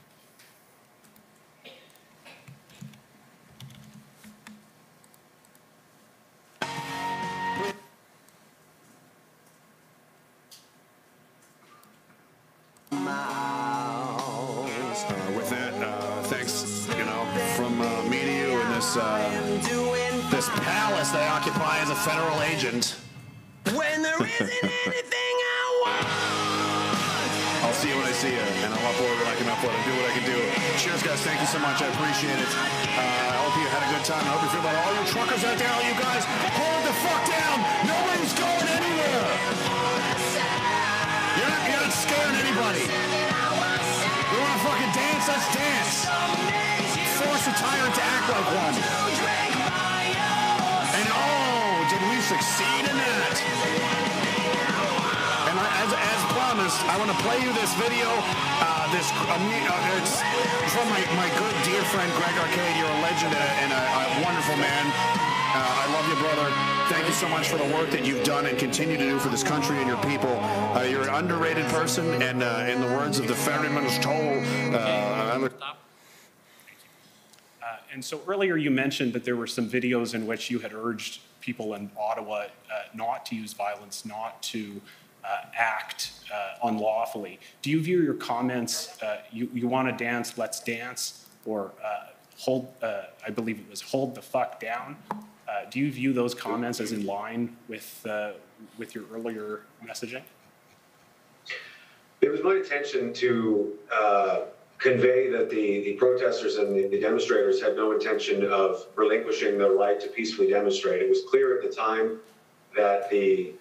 This palace that I occupy as a federal agent. When there isn't anything I want. I'll see you when I see you, and I'll upload what I can upload and do what I can do. Cheers, guys. Thank you so much. I appreciate it. Uh, I hope you had a good time. I hope you feel better. All you truckers out there, all you guys, hold the fuck down. Nobody's going anywhere. You're not, you're not scaring anybody. You want to fucking dance? Let's dance. Force a tyrant to act like one. Succeed in that? And I, as, as promised, I want to play you this video. Uh, this uh, uh, it's from my, my good dear friend Greg Arcade. You're a legend and a, a, wonderful man. Uh, I love you, brother. Thank you so much for the work that you've done and continue to do for this country and your people. Uh, you're an underrated person, and uh, in the words of the ferryman's toll, Uh, And so earlier you mentioned that there were some videos in which you had urged people in Ottawa uh, not to use violence, not to uh, act uh, unlawfully. Do you view your comments, you, you want to dance, let's dance, or hold, I believe it was hold the fuck down? Do you view those comments as in line with, with your earlier messaging? It was my intention to convey that the, the protesters and the, the demonstrators had no intention of relinquishing their right to peacefully demonstrate. It was clear at the time that the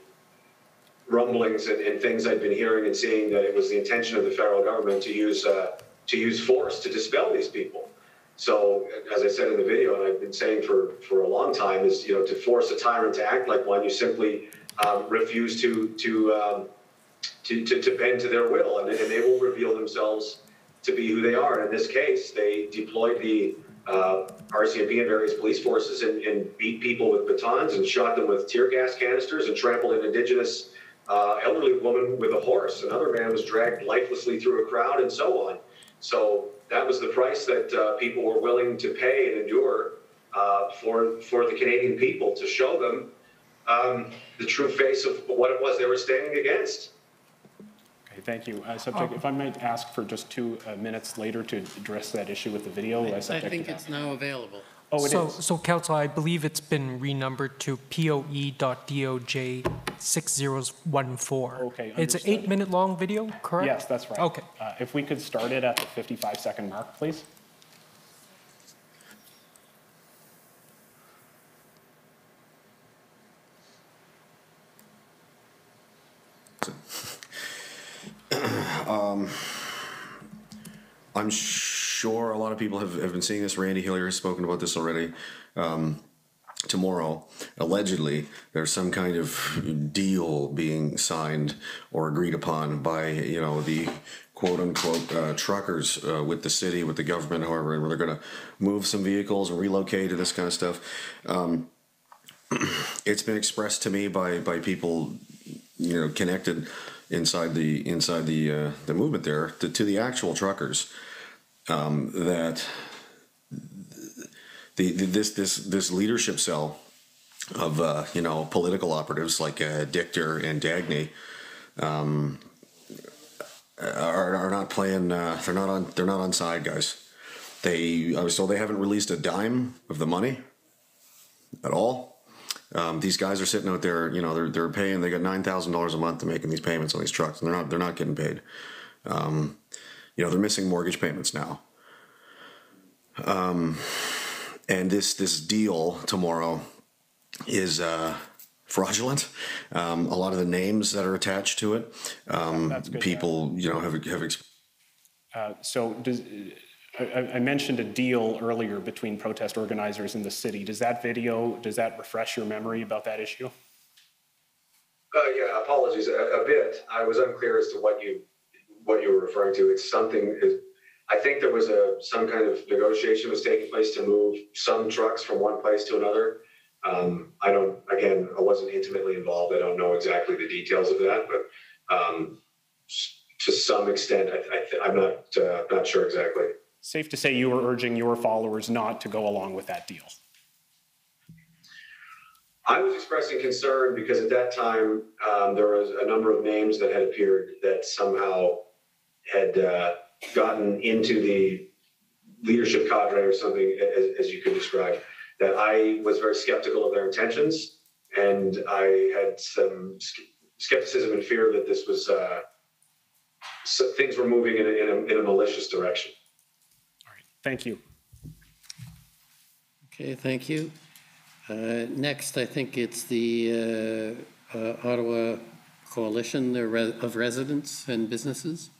rumblings and, and things I'd been hearing and seeing that it was the intention of the federal government to use uh, to use force to dispel these people. So, as I said in the video, and I've been saying for, for a long time, is you know to force a tyrant to act like one, you simply um, refuse to to um, to, to, to bend to their will, and, and they will reveal themselves to be who they are. And in this case, they deployed the uh, RCMP and various police forces and, and beat people with batons and shot them with tear gas canisters and trampled an indigenous uh, elderly woman with a horse. Another man was dragged lifelessly through a crowd, and so on. So that was the price that uh, people were willing to pay and endure uh, for for the Canadian people to show them um, the true face of what it was they were standing against. Okay, thank you. Uh, Subject, if I might ask for just two uh, minutes later to address that issue with the video. I subject think it's now available. Oh, it So, is. so counsel, I believe it's been renumbered to E POE.DOJ 6014. Okay, It's an eight-minute long video, correct? Yes, that's right. Okay. Uh, If we could start it at the 55-second mark, please. I'm sure a lot of people have, have been seeing this. Randy Hillier has spoken about this already. Um, tomorrow, allegedly, there's some kind of deal being signed or agreed upon by, you know, the quote unquote uh, truckers uh, with the city, with the government, however, and they're going to move some vehicles and relocate and this kind of stuff. Um, it's been expressed to me by, by people, you know, connected inside the inside the uh, the movement there to, to the actual truckers um, that the, the this this this leadership cell of uh, you know political operatives like uh, Dichter and Dagny um, are, are not playing. Uh, they're not on. They're not on side, guys. They I was told they haven't released a dime of the money at all. Um, these guys are sitting out there, you know, they're they're paying. They got nine thousand dollars a month to making these payments on these trucks, and they're not they're not getting paid. Um, you know, they're missing mortgage payments now. Um, and this this deal tomorrow is uh, fraudulent. Um, a lot of the names that are attached to it, um, people, you know, have have. Exp- Uh, So does, I- I mentioned a deal earlier between protest organizers and the city. Does that video, does that refresh your memory about that issue? Uh, yeah, apologies a, a bit. I was unclear as to what you what you were referring to. It's something. Is, I think there was a some kind of negotiation was taking place to move some trucks from one place to another. Um, I don't. Again, I wasn't intimately involved. I don't know exactly the details of that, but um, to some extent, I, I'm not uh, not sure exactly. Safe to say you were urging your followers not to go along with that deal. I was expressing concern because at that time um, there was a number of names that had appeared that somehow had uh, gotten into the leadership cadre or something, as, as you could describe. That I was very skeptical of their intentions, and I had some skepticism and fear that this was uh, so things were moving in a, in a, in a malicious direction. Thank you. Okay, thank you. Uh, Next, I think it's the uh, uh, Ottawa Coalition of Residents and Businesses.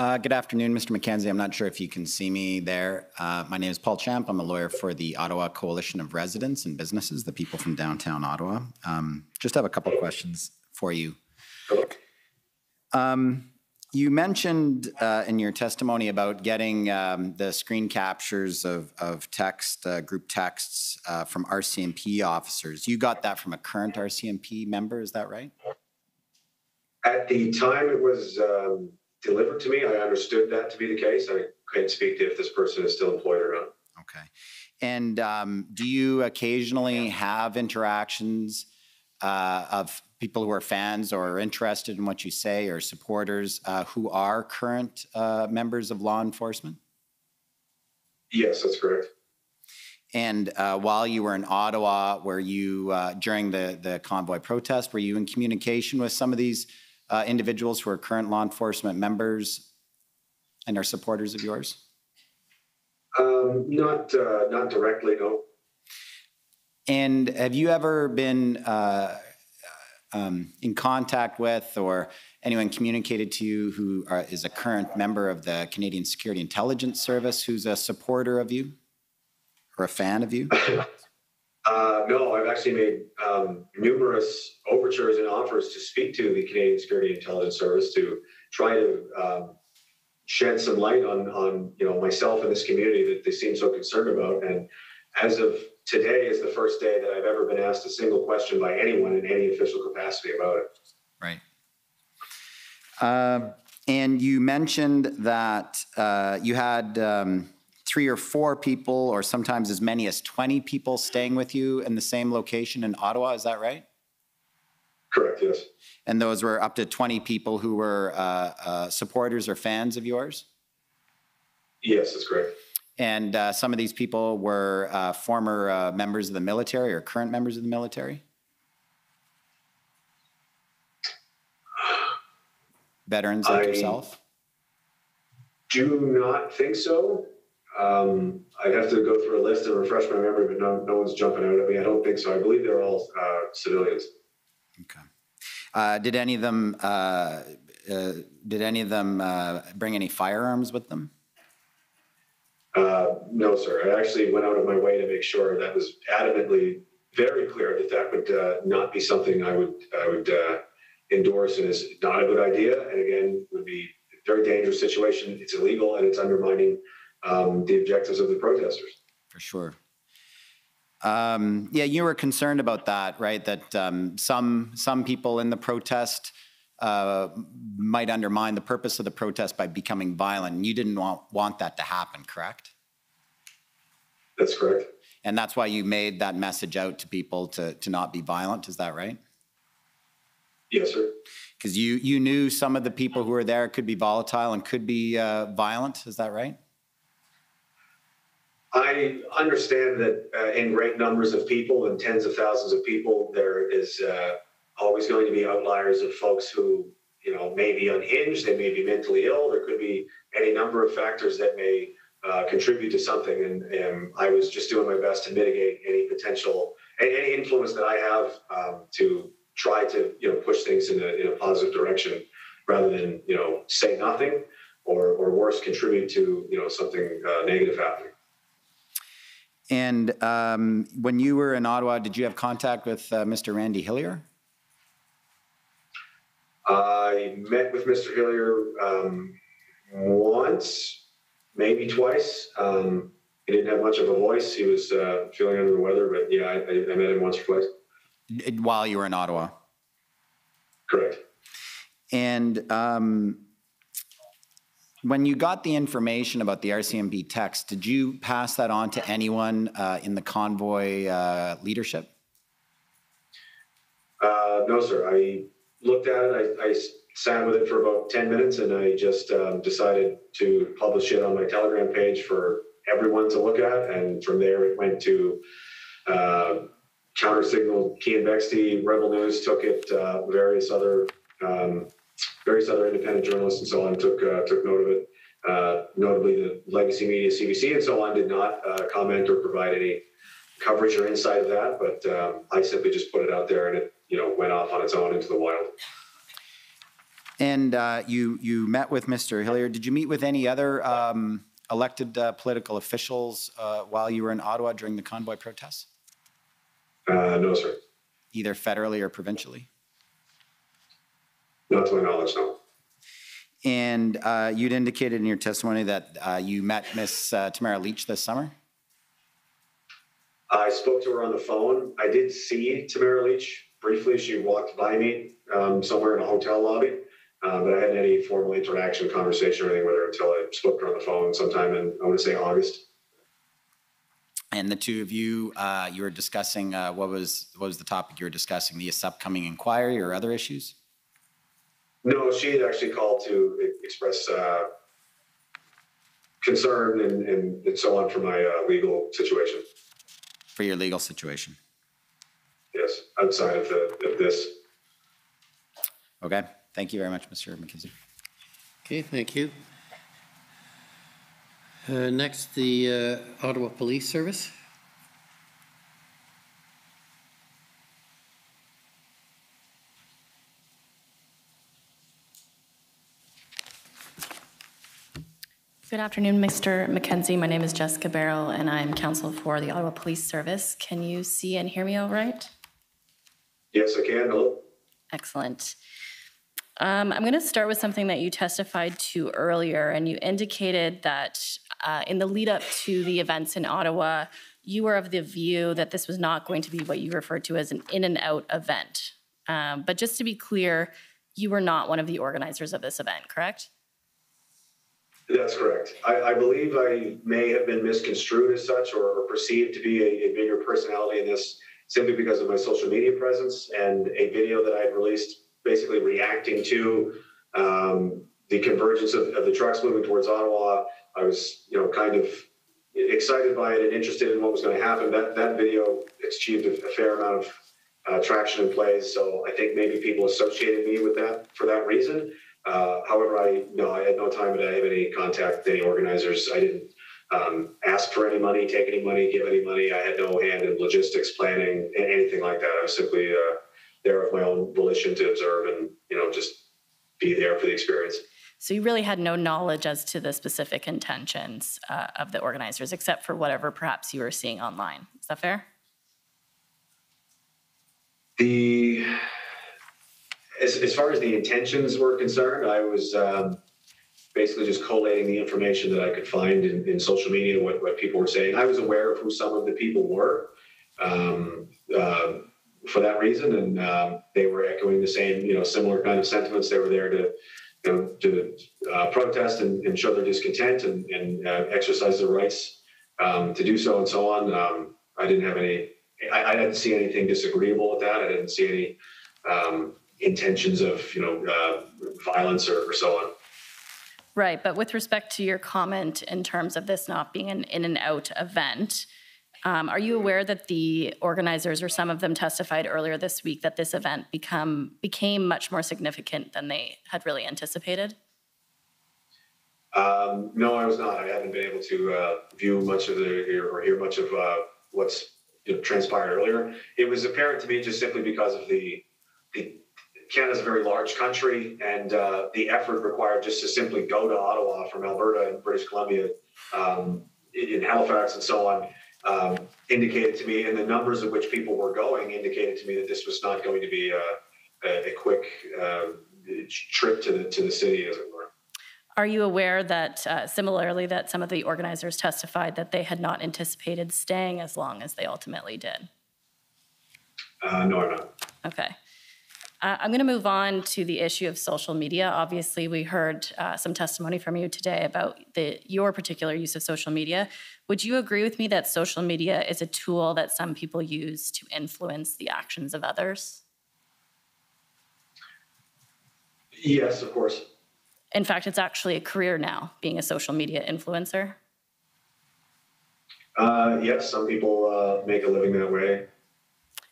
Uh, Good afternoon, Mr. Mackenzie. I'm not sure if you can see me there. Uh, My name is Paul Champ. I'm a lawyer for the Ottawa Coalition of Residents and Businesses, the people from downtown Ottawa. Um, Just have a couple questions for you. Um, You mentioned uh, in your testimony about getting um, the screen captures of of text, uh, group texts uh, from RCMP officers. You got that from a current RCMP member, is that right? At the time it was um, delivered to me, I understood that to be the case. I couldn't speak to if this person is still employed or not. Okay. And um, do you occasionally have interactions uh, of people who are fans or are interested in what you say or supporters uh, who are current uh, members of law enforcement? Yes, that's correct. And uh, while you were in Ottawa, were you, uh, during the, the convoy protest, were you in communication with some of these uh, individuals who are current law enforcement members and are supporters of yours? Um, not uh, not directly, no. And have you ever been uh, um, in contact with or anyone communicated to you who are, is a current member of the Canadian Security Intelligence Service who's a supporter of you or a fan of you? Uh, no, I've actually made um, numerous overtures and offers to speak to the Canadian Security Intelligence Service to try to um, shed some light on, on you know myself and this community that they seem so concerned about. And as of today is the first day that I've ever been asked a single question by anyone in any official capacity about it. Right. Um, and you mentioned that uh, you had um, three or four people, or sometimes as many as 20 people staying with you in the same location in Ottawa. Is that right? Correct. Yes. And those were up to 20 people who were uh, uh, supporters or fans of yours? Yes, that's correct. And uh, some of these people were uh, former uh, members of the military or current members of the military? Veterans like I- yourself? Do not think so. Um, I'd have to go through a list and refresh my memory, but no, no one's jumping out at me. I don't think so. I believe they're all uh, civilians. Okay. Uh, did any of them uh, uh, did any of them uh, bring any firearms with them? Uh, no, sir. I actually went out of my way to make sure that was adamantly very clear that that would uh, not be something I would I would uh, endorse and is not a good idea. And again, would be a very dangerous situation. It's illegal and it's undermining um, the objectives of the protesters. For sure. Um, yeah, you were concerned about that, right? That um, some some people in the protest uh, might undermine the purpose of the protest by becoming violent. And you didn't want, want that to happen, correct? That's correct. And that's why you made that message out to people to, to not be violent. Is that right? Yes, sir. Because you, you knew some of the people who were there could be volatile and could be uh, violent. Is that right? I understand that uh, in great numbers of people and tens of thousands of people, there is uh, always going to be outliers of folks who, you know, may be unhinged, they may be mentally ill. There could be any number of factors that may uh, contribute to something. And, and I was just doing my best to mitigate any potential, any, influence that I have um, to try to, you know, push things in a, in a positive direction rather than, you know, say nothing or, or worse, contribute to, you know, something uh, negative happening. And um, when you were in Ottawa, did you have contact with uh, Mr. Randy Hillier? I met with Mr. Hillier um, once, maybe twice. Um, he didn't have much of a voice. He was uh, feeling under the weather, but yeah, I, I, I met him once or twice. While you were in Ottawa? Correct. And um, when you got the information about the RCMP text, did you pass that on to anyone uh, in the convoy uh, leadership? Uh, no, sir. I looked at it. I, I sat with it for about 10 minutes and I just um, decided to publish it on my Telegram page for everyone to look at. And from there, it went to uh, Counter Signal, Keean Bexte, Rebel News took it, uh, various other um, various other independent journalists and so on took uh, took note of it. Uh, notably, the Legacy Media, CBC, and so on did not uh, comment or provide any coverage or insight of that. But um, I simply just put it out there, and it you know went off on its own into the wild. And uh, you, you met with Mr. Hillier. Did you meet with any other um, elected uh, political officials uh, while you were in Ottawa during the convoy protests, Uh, no, sir, either federally or provincially? Not to my knowledge, no. And uh, you'd indicated in your testimony that uh, you met Miss uh, Tamara Lich this summer? I spoke to her on the phone. I did see Tamara Lich briefly. She walked by me um, somewhere in a hotel lobby, uh, but I hadn't any formal interaction, conversation, or anything with her until I spoke to her on the phone sometime in, I want to say August. And the two of you, uh, you were discussing, uh, what was, what was the topic you were discussing? The upcoming inquiry or other issues? No, she had actually called to express uh, concern and, and, and so on for my uh, legal situation. For your legal situation? Yes, outside of, the, of this. Okay, thank you very much, Mr. Mackenzie. Okay, thank you. Uh, Next, the uh, Ottawa Police Service. Good afternoon, Mr. Mackenzie. My name is Jessica Barrow, and I'm counsel for the Ottawa Police Service. Can you see and hear me all right? Yes, I can. Hello. Excellent. Um, I'm going to start with something that you testified to earlier, and you indicated that uh, in the lead up to the events in Ottawa, you were of the view that this was not going to be what you referred to as an in and out event. Um, but just to be clear, you were not one of the organizers of this event, correct? That's correct. I, I believe I may have been misconstrued as such or, or perceived to be a, a bigger personality in this simply because of my social media presence and a video that I had released basically reacting to um, the convergence of, of the trucks moving towards Ottawa. I was, you know, kind of excited by it and interested in what was going to happen. That, that video achieved a, a fair amount of uh, traction and plays. So I think maybe people associated me with that for that reason. Uh, however, I no, I had no time to have any contact with any organizers. I didn't um, ask for any money, take any money, give any money. I had no hand in logistics, planning, a- anything like that. I was simply uh, there of my own volition to observe and you know just be there for the experience. So you really had no knowledge as to the specific intentions uh, of the organizers, except for whatever perhaps you were seeing online. Is that fair? The as, as far as the intentions were concerned, I was um, basically just collating the information that I could find in, in social media, what, what people were saying. I was aware of who some of the people were um, uh, for that reason, and um, they were echoing the same, you know, similar kind of sentiments. They were there to, you know, to uh, protest and, and show their discontent and, and uh, exercise their rights um, to do so and so on. Um, I didn't have any, I, I didn't see anything disagreeable with that. I didn't see any um, intentions of, you know, uh, violence or, or so on. Right, but with respect to your comment in terms of this not being an in and out event, um, are you aware that the organizers or some of them testified earlier this week that this event become became much more significant than they had really anticipated? Um, no, I was not. I haven't been able to uh, view much of the or hear much of uh, what's transpired earlier. It was apparent to me just simply because of the the Canada's a very large country, and uh, the effort required just to simply go to Ottawa from Alberta and British Columbia, um, in Halifax and so on, um, indicated to me, and the numbers at which people were going indicated to me that this was not going to be a, a, a quick uh, trip to the to the city, as it were. Are you aware that uh, similarly that some of the organizers testified that they had not anticipated staying as long as they ultimately did? Uh, no, I'm not. Okay. Uh, I'm going to move on to the issue of social media. Obviously, we heard uh, some testimony from you today about the, your particular use of social media. Would you agree with me that social media is a tool that some people use to influence the actions of others? Yes, of course. In fact, it's actually a career now, being a social media influencer. Uh, yes, some people uh, make a living that way.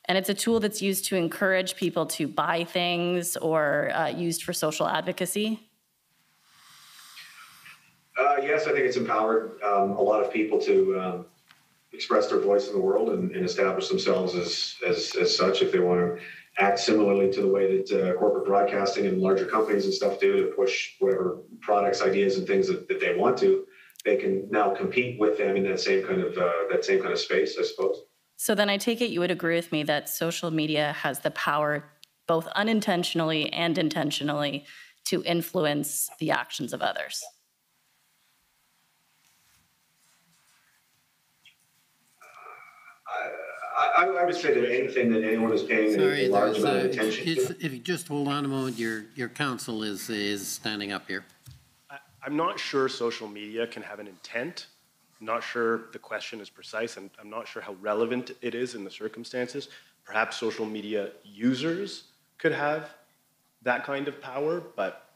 And it's a tool that's used to encourage people to buy things or uh, used for social advocacy. Uh, yes, I think it's empowered um, a lot of people to um, express their voice in the world and, and establish themselves as, as, as such if they want to act similarly to the way that uh, corporate broadcasting and larger companies and stuff do to push whatever products, ideas, and things that, that they want to. They can now compete with them in that same kind of uh, that same kind of space, I suppose. So then I take it you would agree with me that social media has the power, both unintentionally and intentionally, to influence the actions of others. I, I would say that anything that anyone is paying Sorry, a large there's, amount of uh, attention if to. if you just hold on a moment, your, your counsel is, is standing up here. I'm not sure social media can have an intent. Not sure the question is precise, and I'm not sure how relevant it is in the circumstances. Perhaps social media users could have that kind of power, but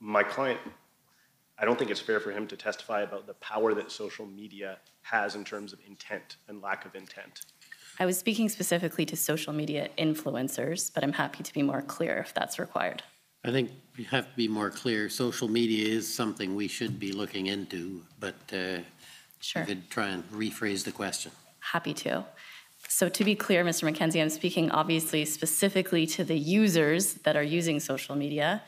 my client, I don't think it's fair for him to testify about the power that social media has in terms of intent and lack of intent. I was speaking specifically to social media influencers, but I'm happy to be more clear if that's required. I think we have to be more clear. Social media is something we should be looking into, but uh, Sure. you could try and rephrase the question. Happy to. So to be clear, Mr. Mackenzie, I'm speaking obviously specifically to the users that are using social media.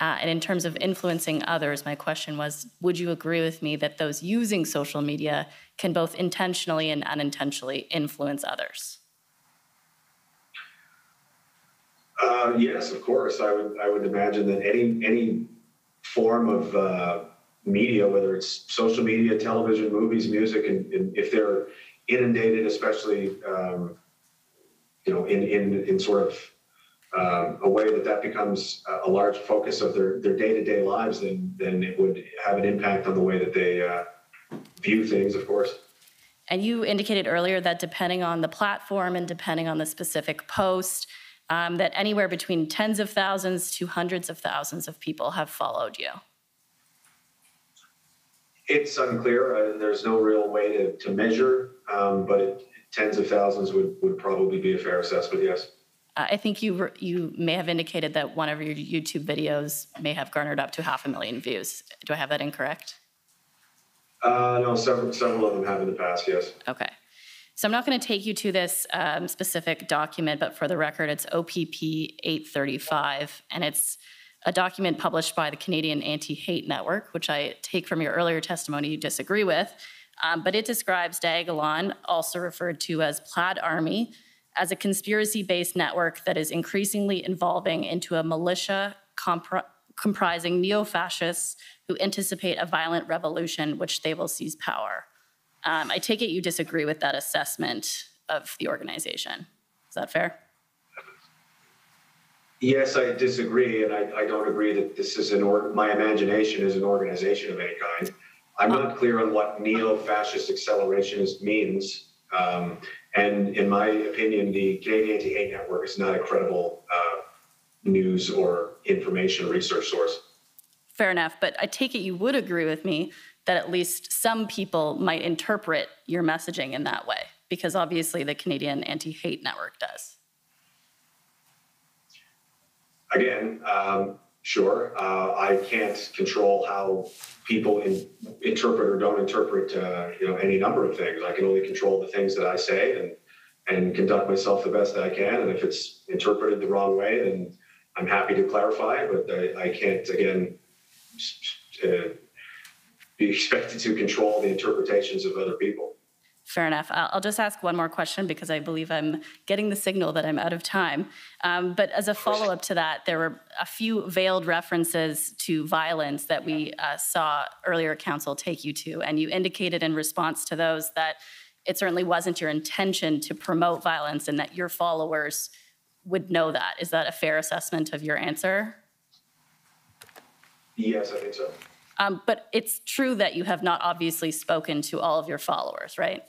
Uh, and in terms of influencing others, my question was, would you agree with me that those using social media can both intentionally and unintentionally influence others? Uh, yes, of course. I would I would imagine that any any form of uh, media, whether it's social media, television, movies, music, and, and if they're inundated, especially um, you know in in in sort of um, a way that that becomes a- large focus of their their day to day lives, then then it would have an impact on the way that they uh, view things. Of course. And you indicated earlier that depending on the platform and depending on the specific post, um, that anywhere between tens of thousands to hundreds of thousands of people have followed you. It's unclear. Uh, there's no real way to, to measure, um, but it, tens of thousands would, would probably be a fair assessment, yes. Uh, I think you, you may have indicated that one of your YouTube videos may have garnered up to half a million views. Do I have that incorrect? Uh, no, several, several of them have in the past, yes. Okay. So I'm not going to take you to this um, specific document, but for the record, it's OPP 835, and it's a document published by the Canadian Anti-Hate Network, which I take from your earlier testimony you disagree with. Um, but it describes Diagolon, also referred to as Plaid Army, as a conspiracy-based network that is increasingly evolving into a militia compri- comprising neo-fascists who anticipate a violent revolution which they will seize power. Um, I take it you disagree with that assessment of the organization. Is that fair? Yes, I disagree, and I, I don't agree that this is an or, my imagination is an organization of any kind. I'm not clear on what neo-fascist accelerationist means. Um, and in my opinion, the Canadian Anti-Hate Network is not a credible uh, news or information research source. Fair enough, but I take it you would agree with me that at least some people might interpret your messaging in that way, because obviously the Canadian Anti-Hate Network does. Again, um, sure, uh, I can't control how people in, interpret or don't interpret, uh, you know, any number of things. I can only control the things that I say and and conduct myself the best that I can. And if it's interpreted the wrong way, then I'm happy to clarify. But I, I can't again uh, be expected to control the interpretations of other people. Fair enough. I'll just ask one more question because I believe I'm getting the signal that I'm out of time. Um, But as a follow-up to that, there were a few veiled references to violence that we uh, saw earlier counsel take you to, and you indicated in response to those that it certainly wasn't your intention to promote violence and that your followers would know that. Is that a fair assessment of your answer? Yes, I think so. Um, But it's true that you have not obviously spoken to all of your followers, right?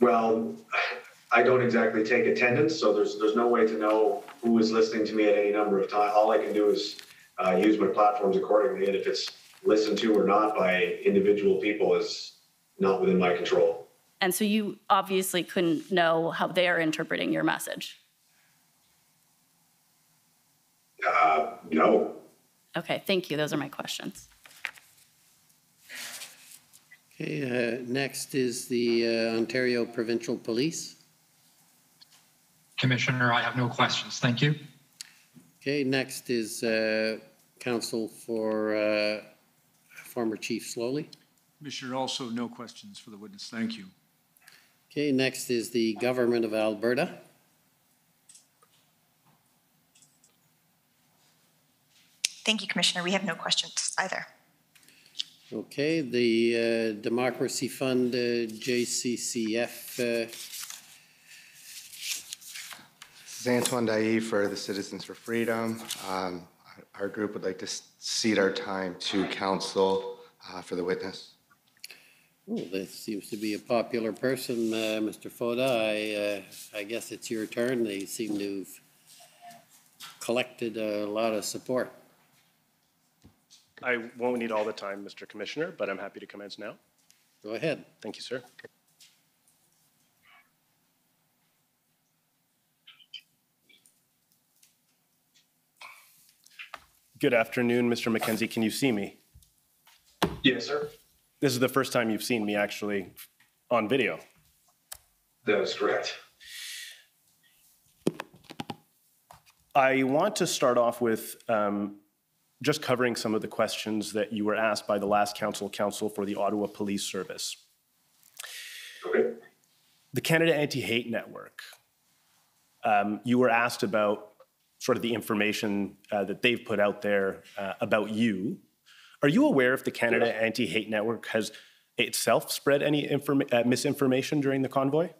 Well, I don't exactly take attendance, so there's, there's no way to know who is listening to me at any number of times. All I can do is uh, use my platforms accordingly, and if it's listened to or not by individual people is not within my control. And so you obviously couldn't know how they're interpreting your message. Uh, no. Okay, thank you. Those are my questions. Okay, uh, next is the uh, Ontario Provincial Police. Commissioner, I have no questions. Thank you. Okay, next is uh, counsel for uh, former Chief Sloly. Commissioner, also no questions for the witness. Thank you. Okay, next is the Government of Alberta. Thank you, Commissioner. We have no questions either. Okay, the uh, Democracy Fund, uh, JCCF. uh, This is Antoine D'Ailly for the Citizens for Freedom. Um, our- Our group would like to s- cede our time to counsel uh, for the witness. Oh, this seems to be a popular person, uh, Mr. Foda. I, uh, I guess it's your turn. They seem to have collected a lot of support. I won't need all the time, Mr. Commissioner, but I'm happy to commence now. Go ahead. Thank you, sir. Good afternoon, Mr. Mackenzie. Can you see me? Yes, sir. This is the first time you've seen me actually on video. That is correct. I want to start off with um, just covering some of the questions that you were asked by the last counsel counsel for the Ottawa Police Service. Okay. The Canada Anti-Hate Network, um, you were asked about sort of the information uh, that they've put out there uh, about you. Are you aware if the Canada Anti-Hate Network has itself spread any uh, misinformation during the convoy?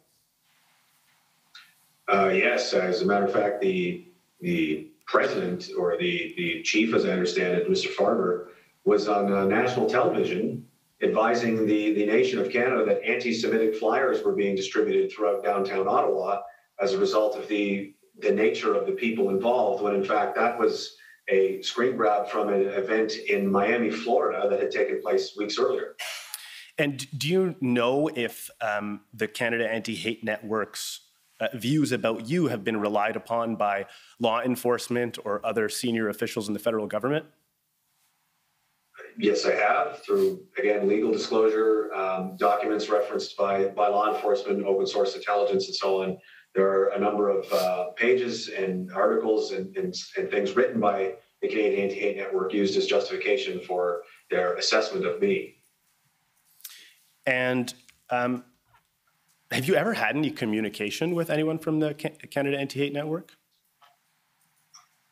Uh, yes, as a matter of fact, the the president or the the chief, as I understand it, Mr. Farber, was on uh, national television advising the the nation of Canada that anti-Semitic flyers were being distributed throughout downtown Ottawa as a result of the the nature of the people involved. When in fact that was a screen grab from an event in Miami, Florida, that had taken place weeks earlier. And do you know if um, the Canada Anti-Hate Network's uh, views about you have been relied upon by law enforcement or other senior officials in the federal government? Yes, I have through again legal disclosure, um, documents referenced by by law enforcement, open source intelligence, and so on. There are a number of uh, pages and articles and, and, and things written by the Canadian Anti-Hate Network used as justification for their assessment of me. And um, have you ever had any communication with anyone from the Canada Anti-Hate Network?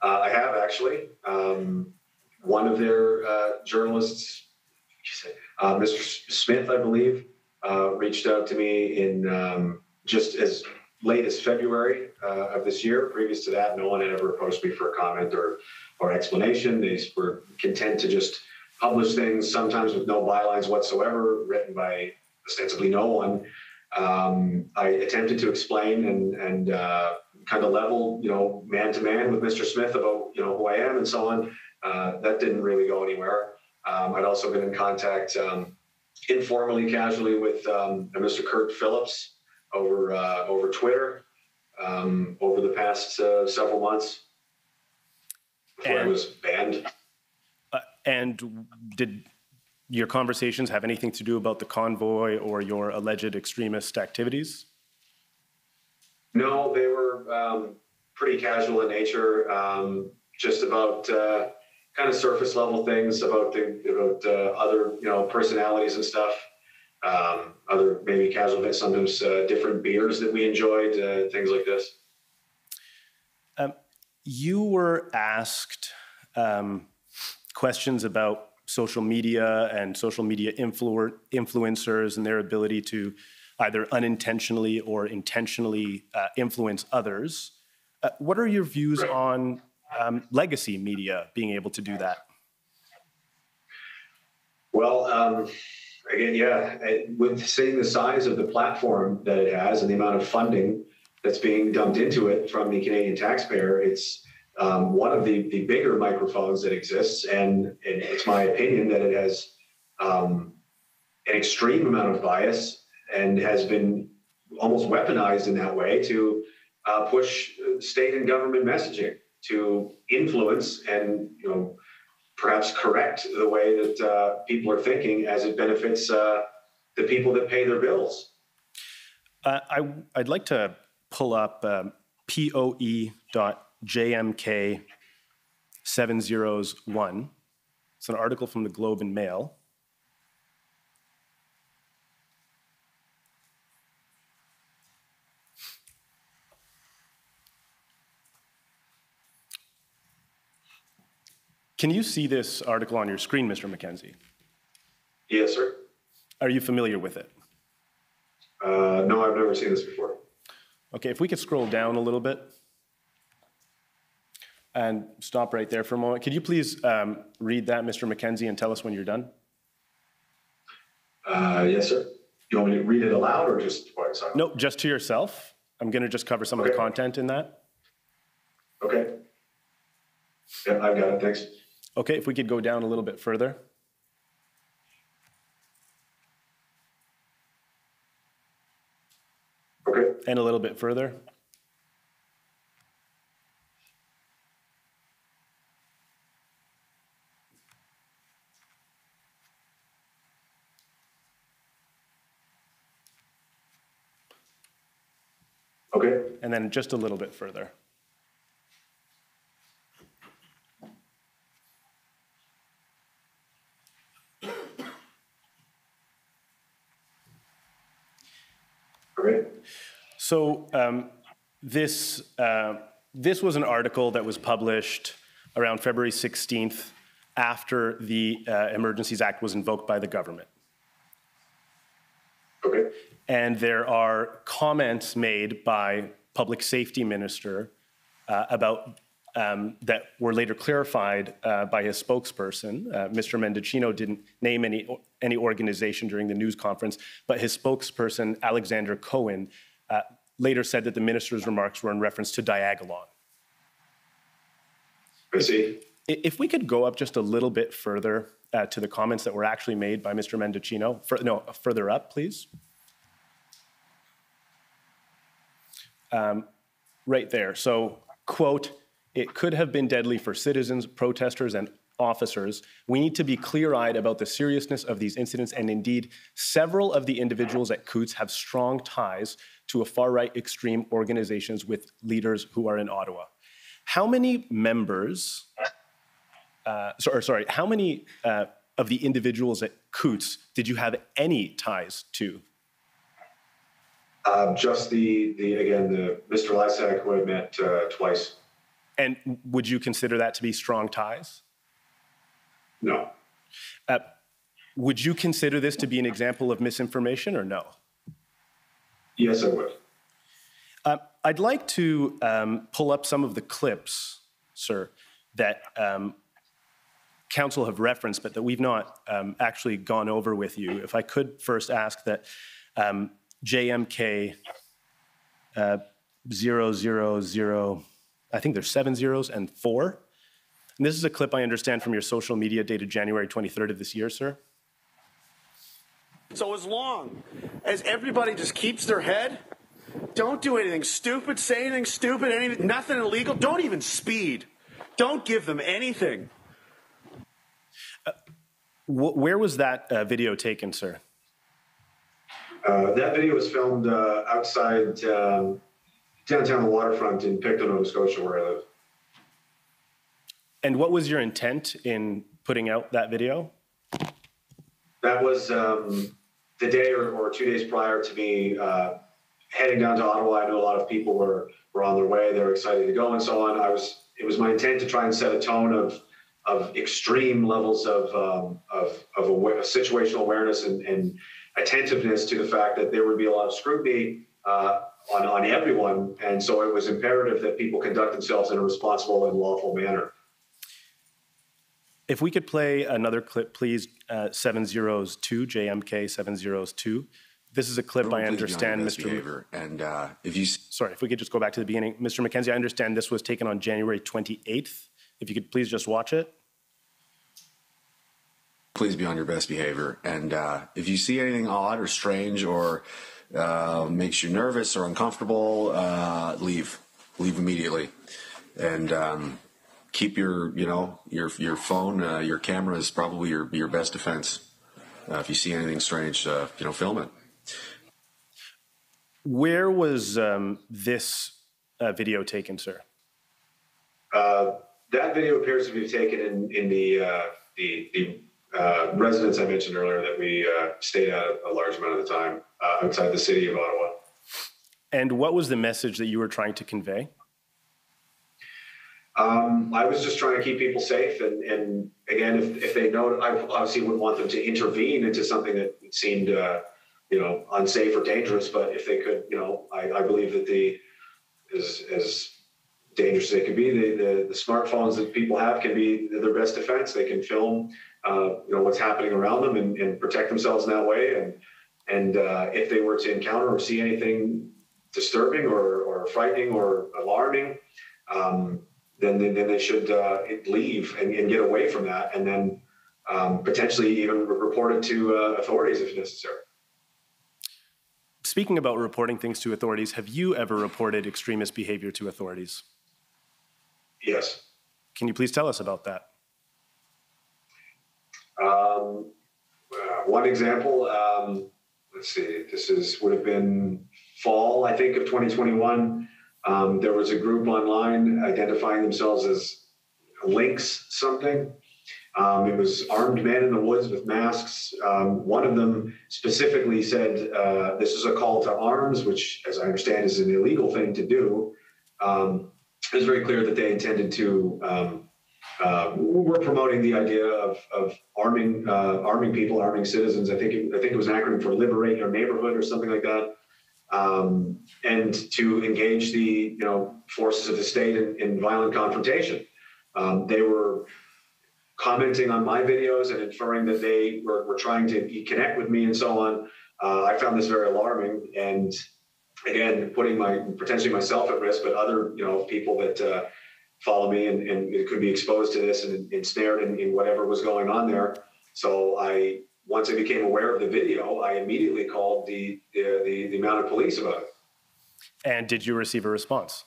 Uh, I have actually. Um, one of their uh, journalists, uh, Mr. Smith, I believe, uh, reached out to me in um, just as late as February uh, of this year. Previous to that, no one had ever approached me for a comment or or explanation. They were content to just publish things, sometimes with no bylines whatsoever, written by ostensibly no one. Um, I attempted to explain and and uh, kind of level, you know, man to man with Mr. Smith about you know who I am and so on. Uh, that didn't really go anywhere. Um, I'd also been in contact um, informally, casually with um, Mr. Kurt Phillips over uh, over Twitter um, over the past uh, several months before I was banned. Uh, and did your conversations have anything to do about the convoy or your alleged extremist activities? No, they were um, pretty casual in nature, um, just about uh, kind of surface level things about the about uh, other you know personalities and stuff. Um, other maybe casual things, sometimes uh, different beers that we enjoyed, uh, things like this. Um, you were asked um, questions about social media and social media influ- influencers and their ability to either unintentionally or intentionally uh, influence others. Uh, what are your views on um, legacy media being able to do that? Well, um, again, yeah, it- with seeing the size of the platform that it has and the amount of funding that's being dumped into it from the Canadian taxpayer. It's um, one of the, the bigger microphones that exists, and, it's my opinion that it has um, an extreme amount of bias and has been almost weaponized in that way to uh, push state and government messaging to influence and you know perhaps correct the way that uh, people are thinking as it benefits uh, the people that pay their bills. Uh, I, I'd like to pull up um, POE.jmk 701. It's an article from the Globe and Mail. Can you see this article on your screen, Mr. Mackenzie? Yes, sir. Are you familiar with it? Uh, no, I've never seen this before. Okay, if we could scroll down a little bit and stop right there for a moment. Could you please um, read that, Mr. Mackenzie, and tell us when you're done? Uh, yes, sir. You want me to read it aloud or just what? Sorry. No, just to yourself. I'm going to just cover some of the content in that. Okay. Yeah, I've got it. Thanks. Okay, if we could go down a little bit further. Okay. And a little bit further. And then just a little bit further. Okay. So um, this uh, this was an article that was published around February 16th after the uh, Emergencies Act was invoked by the government. Okay. And there are comments made by public safety minister uh, about um, that were later clarified uh, by his spokesperson. Uh, Mr. Mendicino didn't name any any organization during the news conference, but his spokesperson Alexander Cohen uh, later said that the minister's remarks were in reference to Diagolon. I see. If we could go up just a little bit further uh, to the comments that were actually made by Mr. Mendicino, fur- no, further up, please. Um, right there. So, quote, it could have been deadly for citizens, protesters, and officers. We need to be clear eyed about the seriousness of these incidents, and indeed, several of the individuals at Coutts have strong ties to a far right extreme organizations with leaders who are in Ottawa. How many members, uh, so, or sorry, how many uh, of the individuals at Coutts did you have any ties to? Uh, just the, the, again, the Mr. Lysak who I met uh, twice. And would you consider that to be strong ties? No. Uh, would you consider this to be an example of misinformation or no? Yes, I would. Uh, I'd like to um, pull up some of the clips, sir, that um, counsel have referenced, but that we've not um, actually gone over with you. If I could first ask that um, JMK uh, 000, I think there's seven zeros and four. And this is a clip I understand from your social media dated January 23rd of this year, sir. So as long as everybody just keeps their head, don't do anything stupid, say anything stupid, anything, nothing illegal, don't even speed. Don't give them anything. Wh- where was that uh, video taken, sir? Uh, that video was filmed uh, outside um, downtown the waterfront in Pictou, Nova Scotia, where I live. And what was your intent in putting out that video? That was um, the day or, or two days prior to me uh, heading down to Ottawa. I know a lot of people were, were on their way. They were excited to go and so on. I was. It was my intent to try and set a tone of of extreme levels of um, of, of awa- situational awareness and, and attentiveness to the fact that there would be a lot of scrutiny uh, on on everyone, and so it was imperative that people conduct themselves in a responsible and lawful manner. If we could play another clip, please, uh, 702, JMK 702. This is a clip I Everyone please be on understand, Mr. behavior. And uh, if you Sorry, if we could just go back to the beginning. Mr. Mackenzie, I understand this was taken on January 28th. If you could please just watch it. Please be on your best behavior. And uh, if you see anything odd or strange or uh, makes you nervous or uncomfortable, uh, leave. Leave immediately. And um, keep your, you know, your your phone, uh, your camera is probably your your best defense. Uh, if you see anything strange, uh, you know, film it. Where was um, this uh, video taken, sir? Uh, that video appears to be taken in, in the, uh, the, the uh, residence I mentioned earlier that we uh, stayed at a large amount of the time uh, outside the city of Ottawa. And what was the message that you were trying to convey? Um, I was just trying to keep people safe, and, and again, if, if they know, I obviously wouldn't want them to intervene into something that seemed, uh, you know, unsafe or dangerous. But if they could, you know, I, I believe that the as as dangerous as they can be, the, the the smartphones that people have can be their best defense. They can film, uh, you know, what's happening around them and, and protect themselves in that way. And and uh, if they were to encounter or see anything disturbing or, or frightening or alarming, um, then, then they should uh, leave and, and get away from that, and then um, potentially even report it to uh, authorities if necessary. Speaking about reporting things to authorities, have you ever reported extremist behavior to authorities? Yes. Can you please tell us about that? Um, uh, one example, um, let's see, this is would have been fall, I think, of 2021. Um, there was a group online identifying themselves as Links something. Um, it was armed men in the woods with masks. Um, one of them specifically said, uh, This is a call to arms, which, as I understand, is an illegal thing to do. Um, it was very clear that they intended to um, uh, we're promoting the idea of, of arming uh, arming people, arming citizens. I think it, I think it was an acronym for "Liberate Your Neighborhood" or something like that, um, and to engage the you know forces of the state in, in violent confrontation. Um, they were commenting on my videos and inferring that they were, were trying to connect with me and so on. Uh, I found this very alarming, and again, putting my potentially myself at risk, but other you know people that. Follow me and, and it could be exposed to this and ensnared in, in whatever was going on there. So I, once I became aware of the video, I immediately called the, the, the, the mounted police about it. And did you receive a response?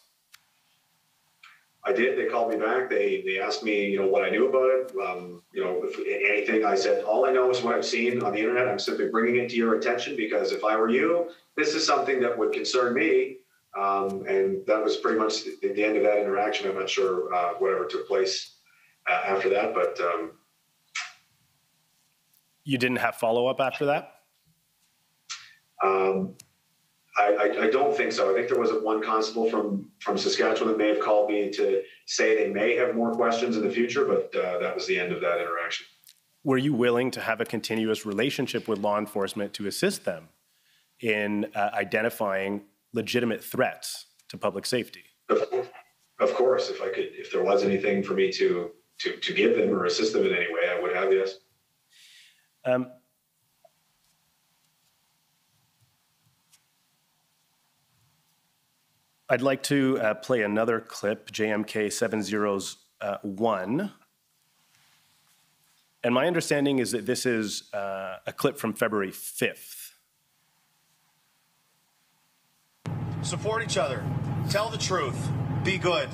I did. They called me back. They they asked me, you know, what I knew about it. Um, you know, if anything. I said all I know is what I've seen on the internet. I'm simply bringing it to your attention because if I were you, this is something that would concern me. Um, and that was pretty much the, the, end of that interaction. I'm not sure uh, whatever took place uh, after that, but um, you didn't have follow up after that. Um, I, I, I, don't think so. I think there was one constable from from Saskatchewan that may have called me to say they may have more questions in the future, but uh, that was the end of that interaction. Were you willing to have a continuous relationship with law enforcement to assist them in uh, identifying legitimate threats to public safety. Of course, if I could, if there was anything for me to to to give them or assist them in any way, I would have yes. Um, I'd like to uh, play another clip, JMK 701. And my understanding is that this is uh, a clip from February 5th. Support each other. Tell the truth. Be good.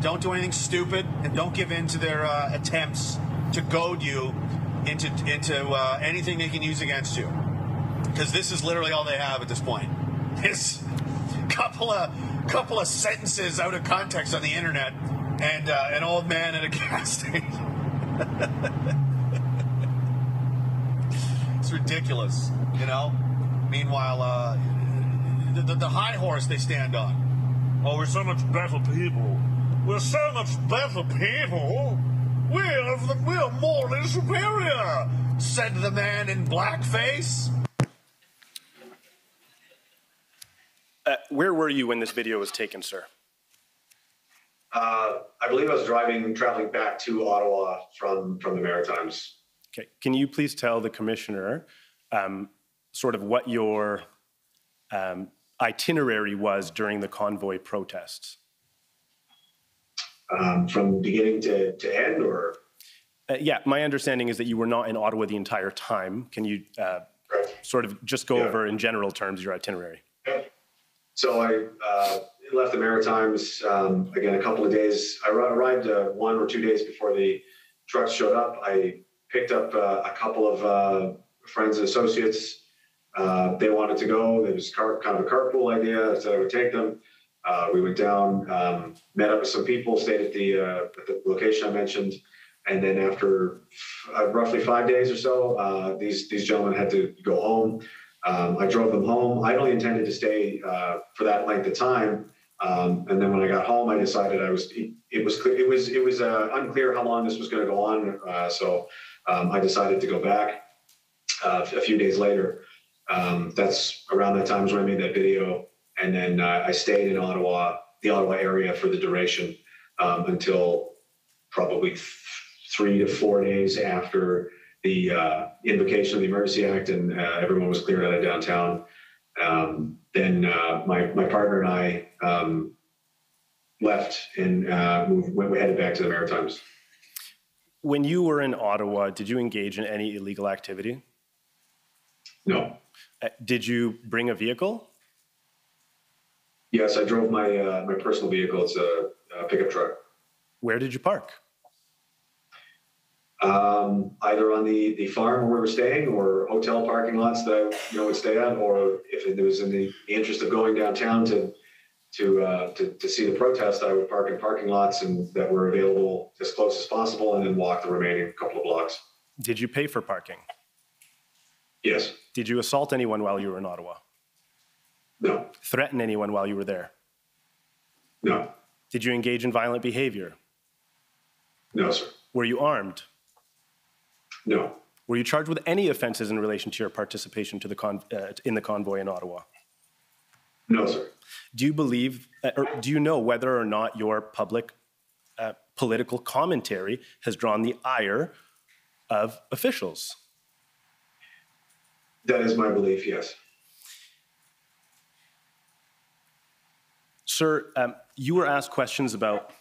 Don't do anything stupid, and don't give in to their uh, attempts to goad you into into uh, anything they can use against you. Because this is literally all they have at this point. This couple of couple of sentences out of context on the internet, and uh, an old man at a gas station. it's ridiculous, you know. Meanwhile, uh, the, the, the high horse they stand on. Oh, we're so much better people. We're so much better people. We're, the, we're morally superior, said the man in blackface. Uh, where were you when this video was taken, sir? Uh, I believe I was driving, traveling back to Ottawa from from the Maritimes. Okay. Can you please tell the commissioner um, sort of what your um, itinerary was during the convoy protests? Um, from beginning to, to end, or Uh, yeah, my understanding is that you were not in Ottawa the entire time. Can you uh, sort of just go over in general terms your itinerary? So I uh, left the Maritimes um, again a couple of days. I arrived uh, one or two days before the trucks showed up. I picked up uh, a couple of uh, friends and associates. Uh, they wanted to go. It was car- kind of a carpool idea. I said I would take them. Uh, we went down, um, met up with some people, stayed at the, uh, at the location I mentioned, and then after uh, roughly five days or so, uh, these these gentlemen had to go home. Um, I drove them home. I only intended to stay uh, for that length of time, um, and then when I got home, I decided I was. It, it was clear. It was it was unclear how long this was going to go on. So um, I decided to go back. A few days later, um, that's around the time is when I made that video, and then uh, I stayed in Ottawa, the Ottawa area, for the duration um, until probably th- three to four days after the uh, invocation of the Emergency Act and uh, everyone was cleared out of downtown. Um, then uh, my my partner and I um, left and uh, moved, went we headed back to the Maritimes. When you were in Ottawa, did you engage in any illegal activity? No. Uh, did you bring a vehicle? Yes, I drove my uh, my personal vehicle. It's a, a pickup truck. Where did you park? Um, either on the, the farm where we were staying or hotel parking lots that I you know would stay at, or if it was in the interest of going downtown to to uh, to, to see the protest, I would park in parking lots and that were available as close as possible, and then walk the remaining couple of blocks. Did you pay for parking? Yes. Did you assault anyone while you were in Ottawa? No. Threaten anyone while you were there? No. Did you engage in violent behavior? No, sir. Were you armed? No. Were you charged with any offenses in relation to your participation to the con- uh, in the convoy in Ottawa? No, sir. Do you believe, uh, or do you know whether or not your public uh, political commentary has drawn the ire of officials? That is my belief. Yes. Sir, um, you were asked questions about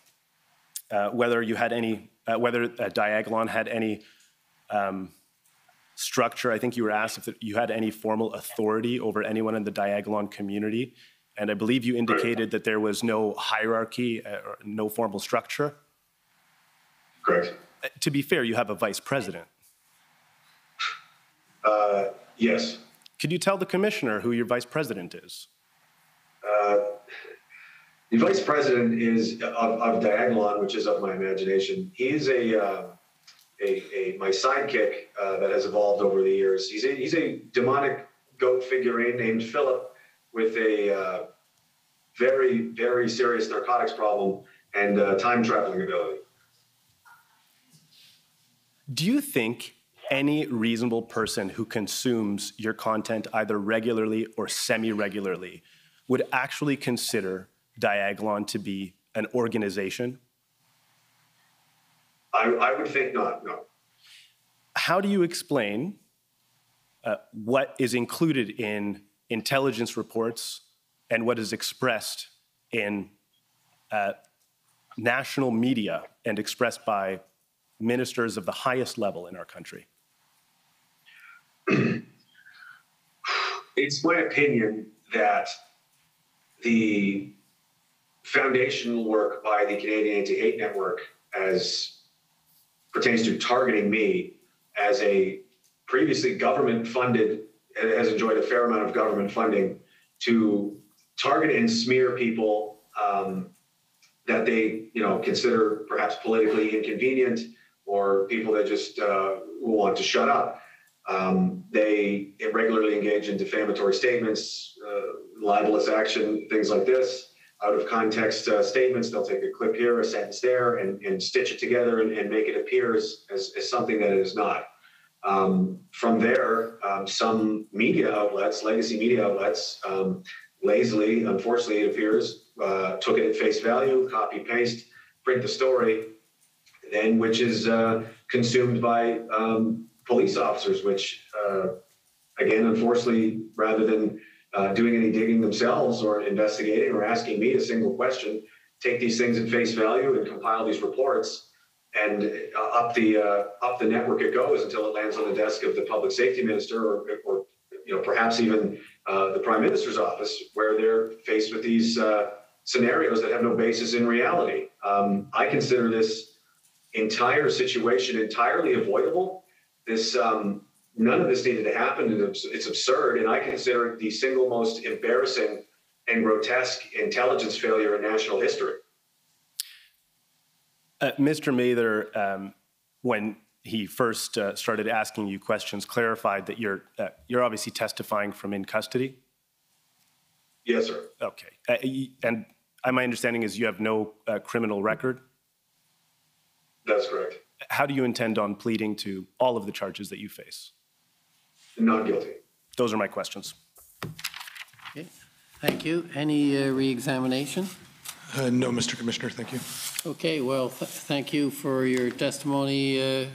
uh, whether you had any, uh, whether uh, Diagolon had any um, structure. I think you were asked if you had any formal authority over anyone in the Diagolon community. And I believe you indicated that there was no hierarchy uh, or no formal structure. Correct. Uh, to be fair, you have a vice president. Uh, yes. Could you tell the commissioner who your vice president is? Uh, the vice president is of, of Diagolon, which is of my imagination. He is a, uh, a, a my sidekick uh, that has evolved over the years. He's a, he's a demonic goat figurine named Philip with a uh, very, very serious narcotics problem and uh, time traveling ability. Do you think any reasonable person who consumes your content either regularly or semi regularly would actually consider Diagolon to be an organization? I, I would think not, no. How do you explain uh, what is included in intelligence reports and what is expressed in uh, national media and expressed by ministers of the highest level in our country? it's my opinion that the foundational work by the Canadian Anti Hate Network, as pertains to targeting me as a previously government funded, has enjoyed a fair amount of government funding to target and smear people um, that they, you know, consider perhaps politically inconvenient or people that just uh, want to shut up. Um, they regularly engage in defamatory statements, uh, libelous action, things like this. Out of context uh, statements, they'll take a clip here, a sentence there, and, and stitch it together and, and, make it appear as, as, as, something that it is not. Um, from there, um, some media outlets, legacy media outlets, um, lazily, unfortunately, it appears, uh, took it at face value, copy paste, print the story, then which is uh, consumed by um, police officers, which uh, again, unfortunately, rather than uh, doing any digging themselves or investigating or asking me a single question, take these things at face value and compile these reports. And uh, up the uh, up the network it goes until it lands on the desk of the public safety minister, or, or you know perhaps even uh, the prime minister's office, where they're faced with these uh, scenarios that have no basis in reality. Um, I consider this entire situation entirely avoidable. This um, none of this needed to happen, and it's, it's absurd. And I consider it the single most embarrassing and grotesque intelligence failure in national history. Uh, Mr. Mather, um, when he first uh, started asking you questions, clarified that you're uh, you're obviously testifying from in custody. Yes, sir. Okay, uh, and uh, my understanding is you have no uh, criminal record. That's correct. How do you intend on pleading to all of the charges that you face? Not guilty. Those are my questions. Okay, thank you. Any uh, reexamination? Uh, no, Mr. Commissioner, thank you. Okay, well, th- thank you for your testimony, uh,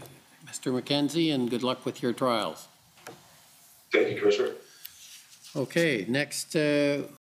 Mr. Mackenzie, and good luck with your trials. Thank you, Commissioner. Okay, next, uh,